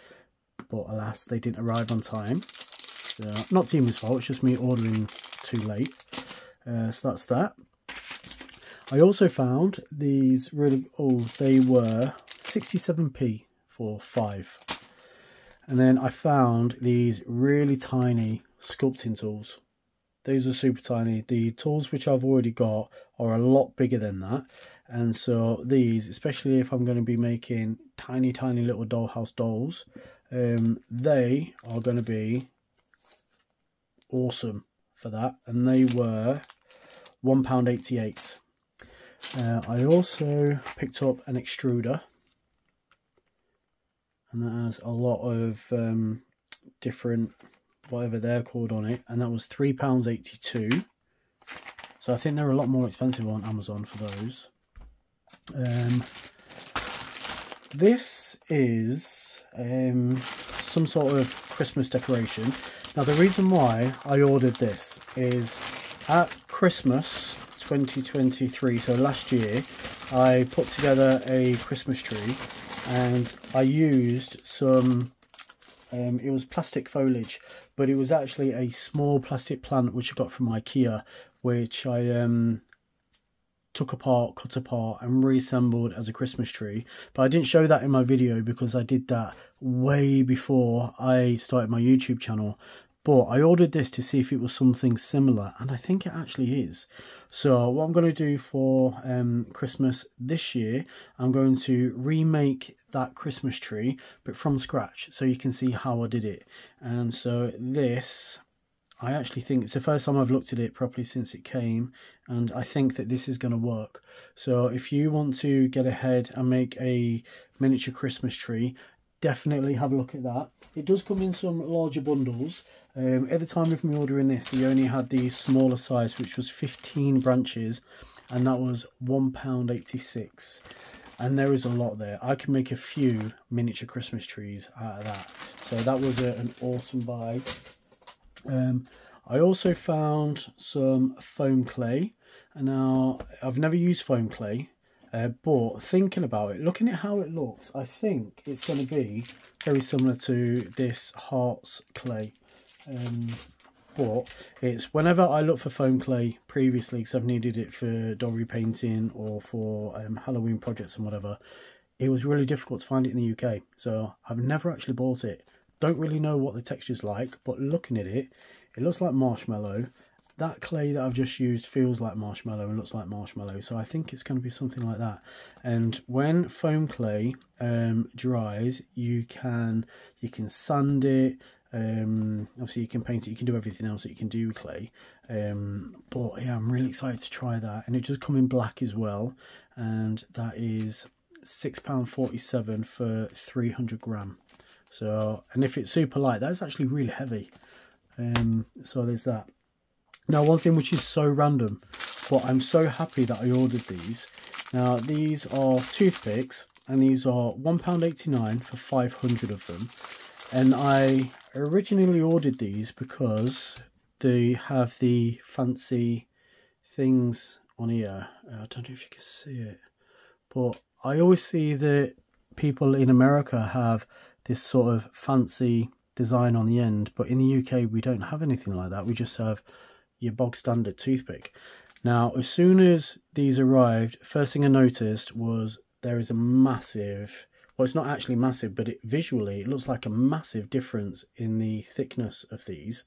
But alas, they didn't arrive on time. So, not Temu's fault, it's just me ordering too late. Uh, so that's that. I also found these really, oh, they were 67p for five. And then I found these really tiny sculpting tools. These are super tiny. The tools which I've already got are a lot bigger than that. And so these, especially if I'm going to be making tiny, tiny little dollhouse dolls, um, they are going to be awesome for that. And they were £1.88. Uh, I also picked up an extruder. And that has a lot of um, different whatever they're called on it and that was £3.82 so I think they're a lot more expensive on Amazon for those um, this is um, some sort of Christmas decoration. Now the reason why I ordered this is at Christmas 2023 so last year I put together a Christmas tree and I used some um, it was plastic foliage but it was actually a small plastic plant which I got from Ikea, which I um, took apart, cut apart and reassembled as a Christmas tree. But I didn't show that in my video because I did that way before I started my YouTube channel. But I ordered this to see if it was something similar, and I think it actually is. So what I'm going to do for um, Christmas this year, I'm going to remake that Christmas tree, but from scratch, so you can see how I did it. And so this, I actually think it's the first time I've looked at it properly since it came, and I think that this is going to work. So if you want to get ahead and make a miniature Christmas tree, definitely have a look at that. It does come in some larger bundles, um, at the time of me ordering this, they only had the smaller size, which was 15 branches, and that was £1.86. And there is a lot there. I can make a few miniature Christmas trees out of that. So that was a, an awesome buy. Um, I also found some foam clay. And now, I've never used foam clay, uh, but thinking about it, looking at how it looks, I think it's going to be very similar to this Hearty clay. Um, but it's whenever I look for foam clay previously, because I've needed it for doll repainting or for um, Halloween projects and whatever, it was really difficult to find it in the UK. So I've never actually bought it. Don't really know what the texture's like, but looking at it, it looks like marshmallow. That clay that I've just used feels like marshmallow and looks like marshmallow. So I think it's going to be something like that. And when foam clay um, dries, you can you can sand it, um, obviously, you can paint it, you can do everything else that you can do with clay. Um, but yeah, I'm really excited to try that. And it does come in black as well. And that is £6.47 for 300 gram. So, and if it's super light, that's actually really heavy. Um, so there's that. Now, one thing which is so random, but I'm so happy that I ordered these. Now, these are toothpicks, and these are £1.89 for 500 of them. And I originally ordered these because they have the fancy things on here. Uh, I don't know if you can see it, but I always see that people in America have this sort of fancy design on the end, but in the UK we don't have anything like that. We just have your bog standard toothpick. Now, as soon as these arrived, first thing I noticed was there is a massive well it's not actually massive but it visually it looks like a massive difference in the thickness of these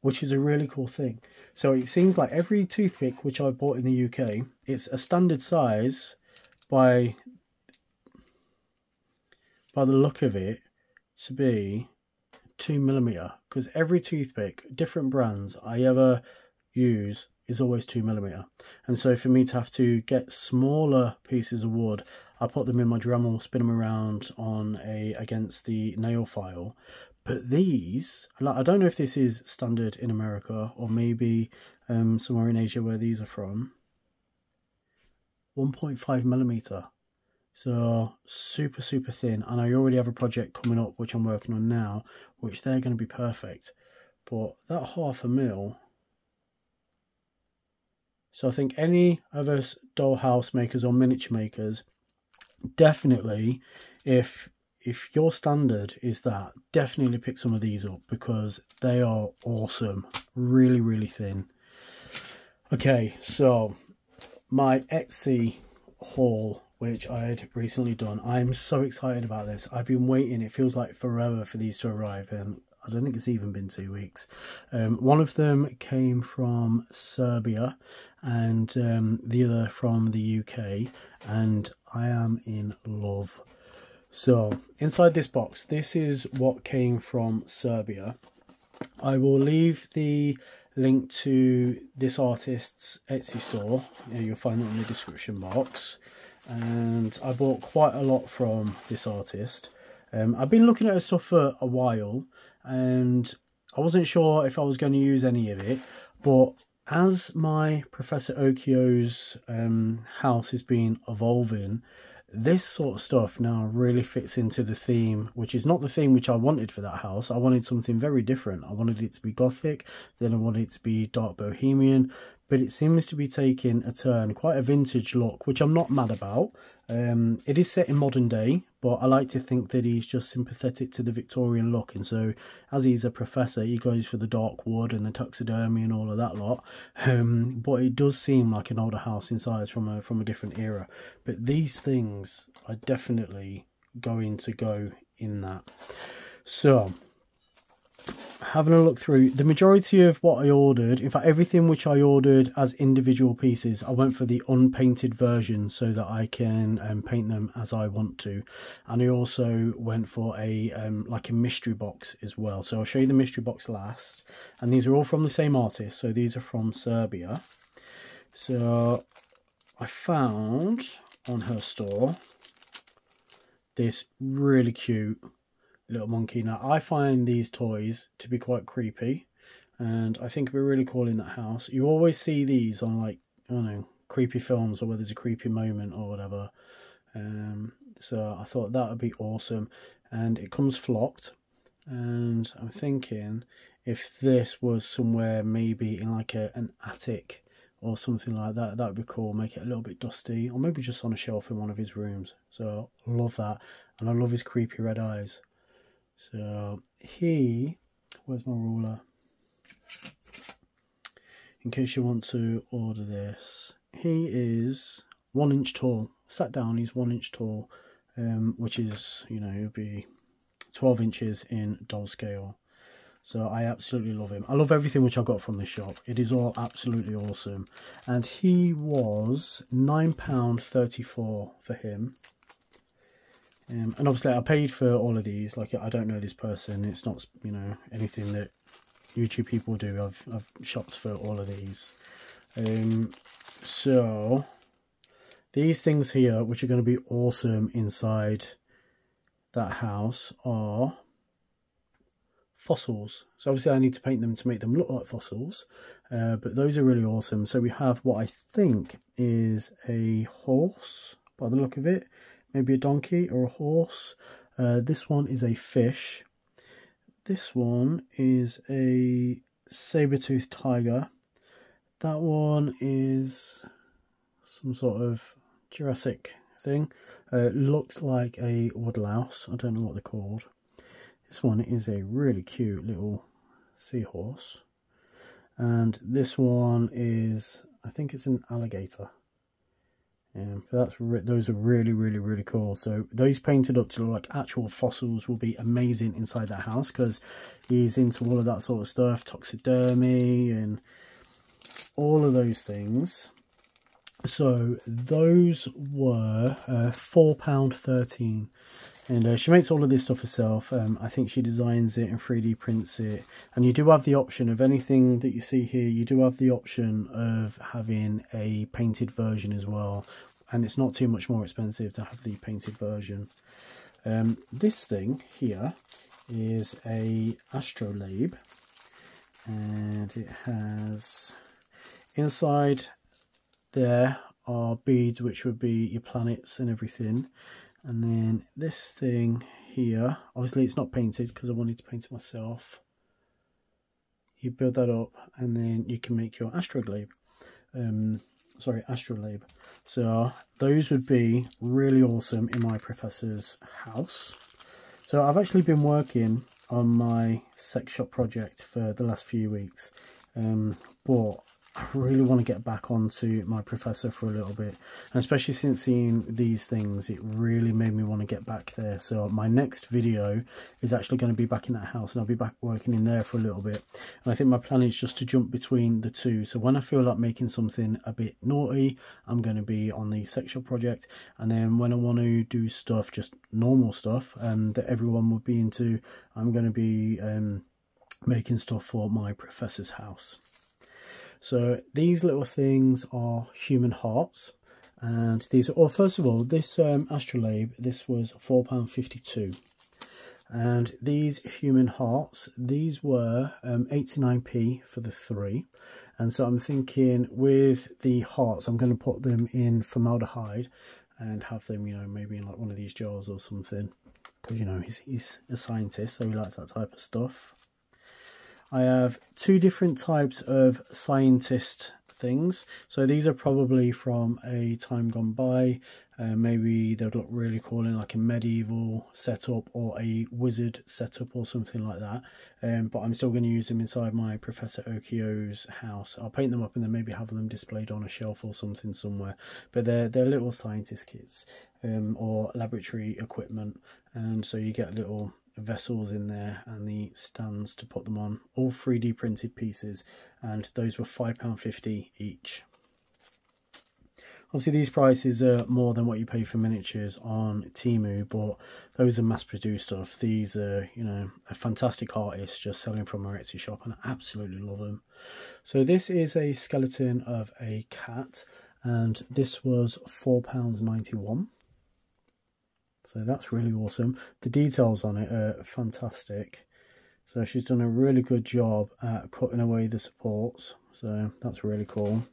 which is a really cool thing so it seems like every toothpick which I bought in the UK it's a standard size by by the look of it to be two millimeter because every toothpick different brands I ever use is always two millimeter and so for me to have to get smaller pieces of wood I put them in my Dremel, spin them around on a against the nail file. But these, like, I don't know if this is standard in America or maybe um, somewhere in Asia where these are from. 1.5 millimeter. So super, super thin. And I already have a project coming up, which I'm working on now, which they're going to be perfect. But that half a mil So I think any of us dollhouse makers or miniature makers, definitely, if if your standard is that, definitely pick some of these up because they are awesome. Really, really thin. Okay, so my Etsy haul which I had recently done. I'm so excited about this. I've been waiting, it feels like forever for these to arrive and I don't think it's even been two weeks. Um, one of them came from Serbia and um, the other from the UK and I am in love. So inside this box, this is what came from Serbia. I will leave the link to this artist's Etsy store. You'll find that in the description box and I bought quite a lot from this artist. Um, I've been looking at her stuff for a while and I wasn't sure if I was going to use any of it, but as my Professor Okio's um, house has been evolving, this sort of stuff now really fits into the theme, which is not the theme which I wanted for that house. I wanted something very different. I wanted it to be gothic, then I wanted it to be dark bohemian, but it seems to be taking a turn, quite a vintage look, which I'm not mad about. Um, it is set in modern day, but I like to think that he's just sympathetic to the Victorian look. And so, as he's a professor, he goes for the dark wood and the taxidermy and all of that lot. Um, but it does seem like an older house in size from a from a different era. But these things are definitely going to go in that. So having a look through the majority of what I ordered, in fact everything which I ordered as individual pieces, I went for the unpainted version so that I can um, paint them as I want to. And I also went for a um, like a mystery box as well. So I'll show you the mystery box last. And these are all from the same artist. So these are from Serbia. So I found on her store this really cute little monkey. Now, I find these toys to be quite creepy, and I think we're really cool in that house. You always see these on, like, I don't know, creepy films or where there's a creepy moment or whatever. Um, so I thought that would be awesome. And it comes flocked, and I'm thinking if this was somewhere maybe in like a, an attic or something like that, that would be cool. Make it a little bit dusty, or maybe just on a shelf in one of his rooms. So love that, and I love his creepy red eyes. So he, where's my ruler? In case you want to order this, he is one inch tall. Sat down, he's one inch tall, um, which is, you know, it would be 12 inches in doll scale. So I absolutely love him. I love everything which I got from the shop. It is all absolutely awesome. And he was £9.34 for him. Um, and obviously I paid for all of these, like I don't know this person, it's not, you know, anything that YouTube people do, I've, I've shopped for all of these. Um, so, these things here, which are going to be awesome inside that house, are fossils. So obviously I need to paint them to make them look like fossils, uh, but those are really awesome. So we have what I think is a horse, by the look of it maybe a donkey or a horse. Uh, this one is a fish. This one is a saber-toothed tiger. That one is some sort of Jurassic thing. Uh, looks like a woodlouse. I don't know what they're called. This one is a really cute little seahorse. And this one is, I think it's an alligator. Um, that's those are really really really cool. So those painted up to look like actual fossils will be amazing inside that house because he's into all of that sort of stuff, toxidermy and all of those things. So those were uh, four pound thirteen and uh, she makes all of this stuff herself. Um, i think she designs it and 3d prints it. And you do have the option of anything that you see here you do have the option of having a painted version as well. And it's not too much more expensive to have the painted version. Um, this thing here is a astrolabe and it has inside there are beads which would be your planets and everything and then this thing here obviously it's not painted because I wanted to paint it myself you build that up and then you can make your astroglabe um, sorry, astrolabe. So those would be really awesome in my professor's house. So I've actually been working on my sex shop project for the last few weeks. Um, but I really want to get back onto my professor for a little bit. And especially since seeing these things it really made me want to get back there. So my next video is actually going to be back in that house and I'll be back working in there for a little bit. And I think my plan is just to jump between the two. So when I feel like making something a bit naughty I'm going to be on the sexual project. And then when I want to do stuff just normal stuff um, that everyone would be into I'm going to be um, making stuff for my professor's house so these little things are human hearts. And these are, well, first of all, this um, astrolabe, this was £4.52. And these human hearts, these were um, 89p for the three. And so I'm thinking with the hearts, I'm going to put them in formaldehyde and have them, you know, maybe in like one of these jars or something. Because, you know, he's, he's a scientist, so he likes that type of stuff. I have two different types of scientist things. So these are probably from a time gone by. Uh, maybe they'd look really cool in like a medieval setup or a wizard setup or something like that. Um, but I'm still going to use them inside my Professor Okio's house. I'll paint them up and then maybe have them displayed on a shelf or something somewhere. But they're, they're little scientist kits um, or laboratory equipment. And so you get little vessels in there and the stands to put them on. All 3d printed pieces and those were £5.50 each. Obviously these prices are more than what you pay for miniatures on Temu but those are mass produced stuff. These are you know a fantastic artist just selling from our Etsy shop and I absolutely love them. So this is a skeleton of a cat and this was £4.91 so that's really awesome. The details on it are fantastic. So she's done a really good job at cutting away the supports. So that's really cool.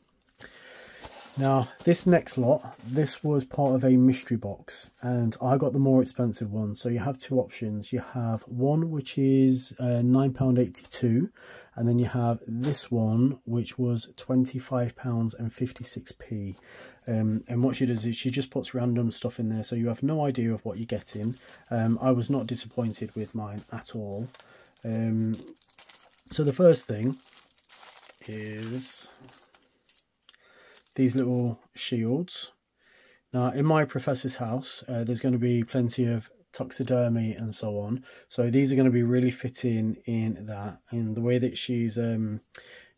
Now, this next lot, this was part of a mystery box, and I got the more expensive one. So you have two options. You have one which is uh, £9.82, and then you have this one which was £25.56p. Um, and what she does is she just puts random stuff in there, so you have no idea of what you're getting. Um, I was not disappointed with mine at all. Um, so the first thing is these little shields. Now, in my professor's house, uh, there's going to be plenty of taxidermy and so on. So these are going to be really fitting in that. And the way that she's um,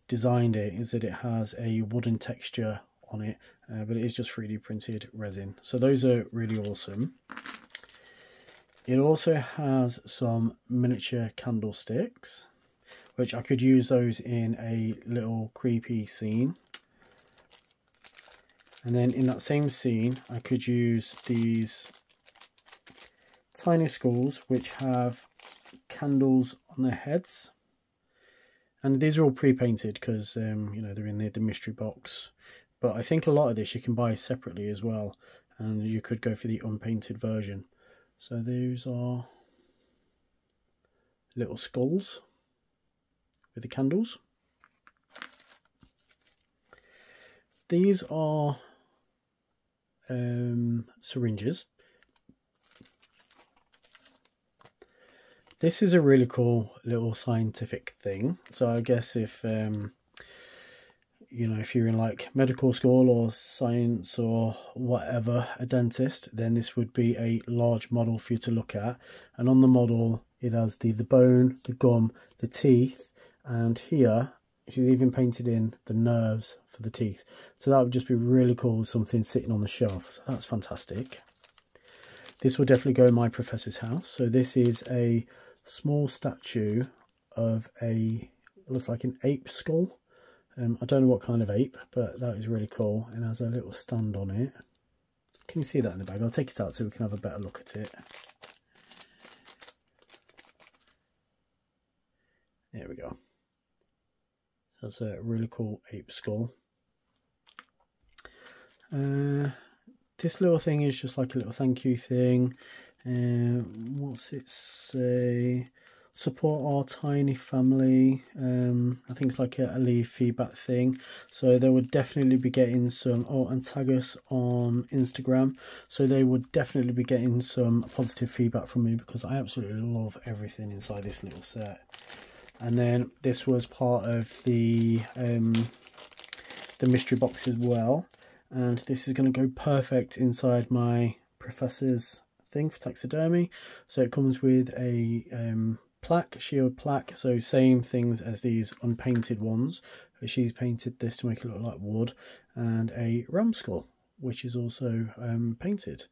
designed it is that it has a wooden texture on it, uh, but it is just 3D printed resin. So those are really awesome. It also has some miniature candlesticks, which I could use those in a little creepy scene. And then in that same scene, I could use these tiny skulls which have candles on their heads. And these are all pre-painted because, um, you know, they're in the, the mystery box. But I think a lot of this you can buy separately as well. And you could go for the unpainted version. So those are little skulls with the candles. These are um, syringes. This is a really cool little scientific thing. So I guess if um, you know if you're in like medical school or science or whatever, a dentist, then this would be a large model for you to look at. And on the model, it has the the bone, the gum, the teeth, and here she's even painted in the nerves for the teeth. So that would just be really cool, something sitting on the shelf. So that's fantastic. This will definitely go in my professor's house. So this is a small statue of a, looks like an ape skull. Um, I don't know what kind of ape, but that is really cool and has a little stand on it. Can you see that in the bag? I'll take it out so we can have a better look at it. There we go. That's a really cool ape skull. Uh, this little thing is just like a little thank you thing. Uh, what's it say? support our tiny family. Um, I think it's like a, a, leave feedback thing. So they would definitely be getting some, oh, and tag us on Instagram. So they would definitely be getting some positive feedback from me because I absolutely love everything inside this little set. And then this was part of the um, the mystery box as well. And this is going to go perfect inside my professor's thing for taxidermy. So it comes with a um, plaque, shield plaque, so same things as these unpainted ones. She's painted this to make it look like wood, and a ram skull, which is also um, painted.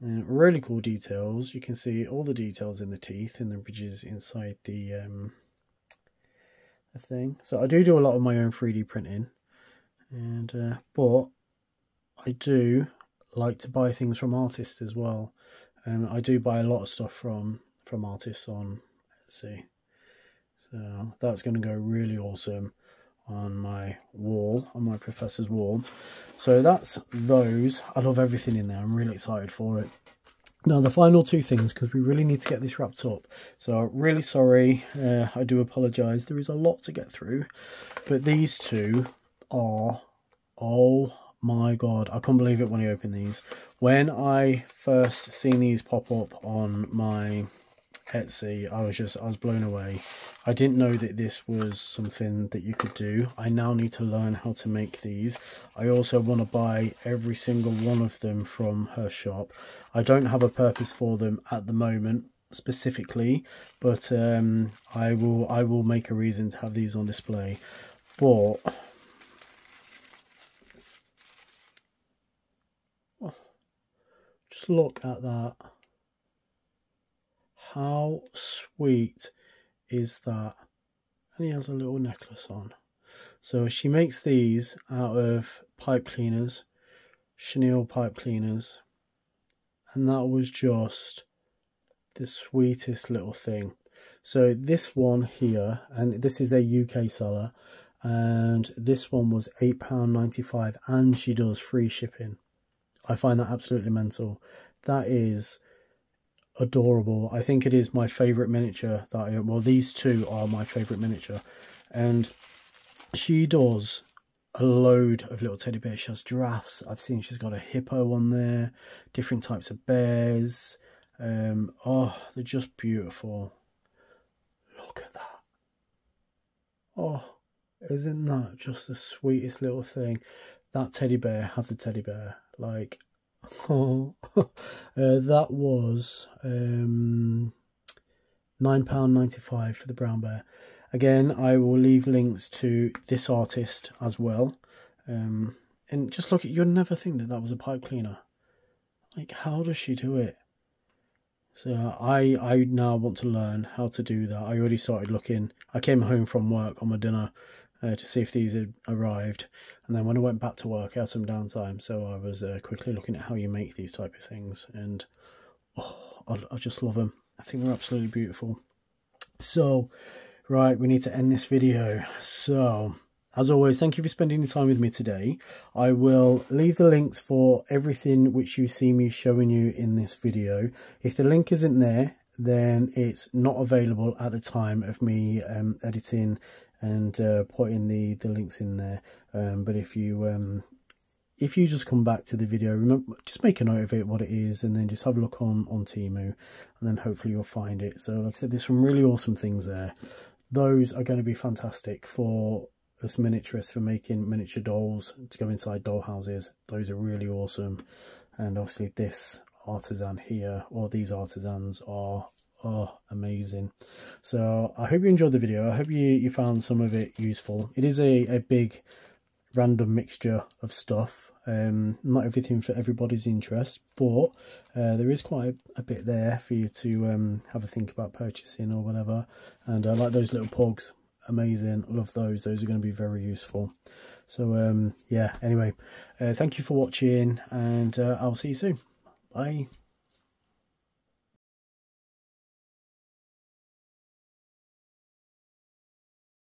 And really cool details. You can see all the details in the teeth and the ridges inside the, um, the thing. So I do do a lot of my own 3D printing, and uh, but I do like to buy things from artists as well. And I do buy a lot of stuff from from artists on Etsy. So that's going to go really awesome on my wall, on my professor's wall. So that's those. I love everything in there. I'm really excited for it. Now the final two things, because we really need to get this wrapped up. So really sorry, uh, I do apologise. There is a lot to get through. But these two are, oh my god, I can't believe it when I open these. When I first seen these pop up on my Etsy, I was just, I was blown away. I didn't know that this was something that you could do. I now need to learn how to make these. I also want to buy every single one of them from her shop. I don't have a purpose for them at the moment specifically, but um, I will I will make a reason to have these on display. But (sighs) Just look at that. How sweet is that? And he has a little necklace on. So she makes these out of pipe cleaners, chenille pipe cleaners. And that was just the sweetest little thing. So this one here, and this is a UK seller, and this one was £8.95 and she does free shipping. I find that absolutely mental. That is adorable. I think it is my favourite miniature that I well these two are my favourite miniature. And she does a load of little teddy bears. She has giraffes. I've seen she's got a hippo on there, different types of bears. Um, oh, they're just beautiful. Look at that. Oh, isn't that just the sweetest little thing? That teddy bear has a teddy bear. Like, (laughs) uh, that was um, £9.95 for the brown bear. Again, I will leave links to this artist as well. Um, and just look at, you'd never think that that was a pipe cleaner. Like, how does she do it? So I, I now want to learn how to do that. I already started looking. I came home from work on my dinner uh, to see if these had arrived. And then when I went back to work, I had some downtime, so I was uh, quickly looking at how you make these type of things, and oh, I, I just love them. I think they're absolutely beautiful. So, right, we need to end this video. So, as always, thank you for spending your time with me today. I will leave the links for everything which you see me showing you in this video. If the link isn't there, then it's not available at the time of me um, editing and uh, putting the the links in there. Um, but if you um, if you just come back to the video remember just make a note of it what it is and then just have a look on on Temu and then hopefully you'll find it. So like I said there's some really awesome things there. Those are going to be fantastic for us miniaturists for making miniature dolls to go inside doll houses. Those are really awesome. And obviously this artisan here or these artisans are oh amazing. So i hope you enjoyed the video. I hope you you found some of it useful. It is a, a big random mixture of stuff. Um not everything for everybody's interest but uh, there is quite a, a, bit there for you to um have a think about purchasing or whatever. And i like those little pogs. amazing. Love those. Those are going to be very useful. So um yeah anyway uh, thank you for watching and uh, i'll see you soon. Bye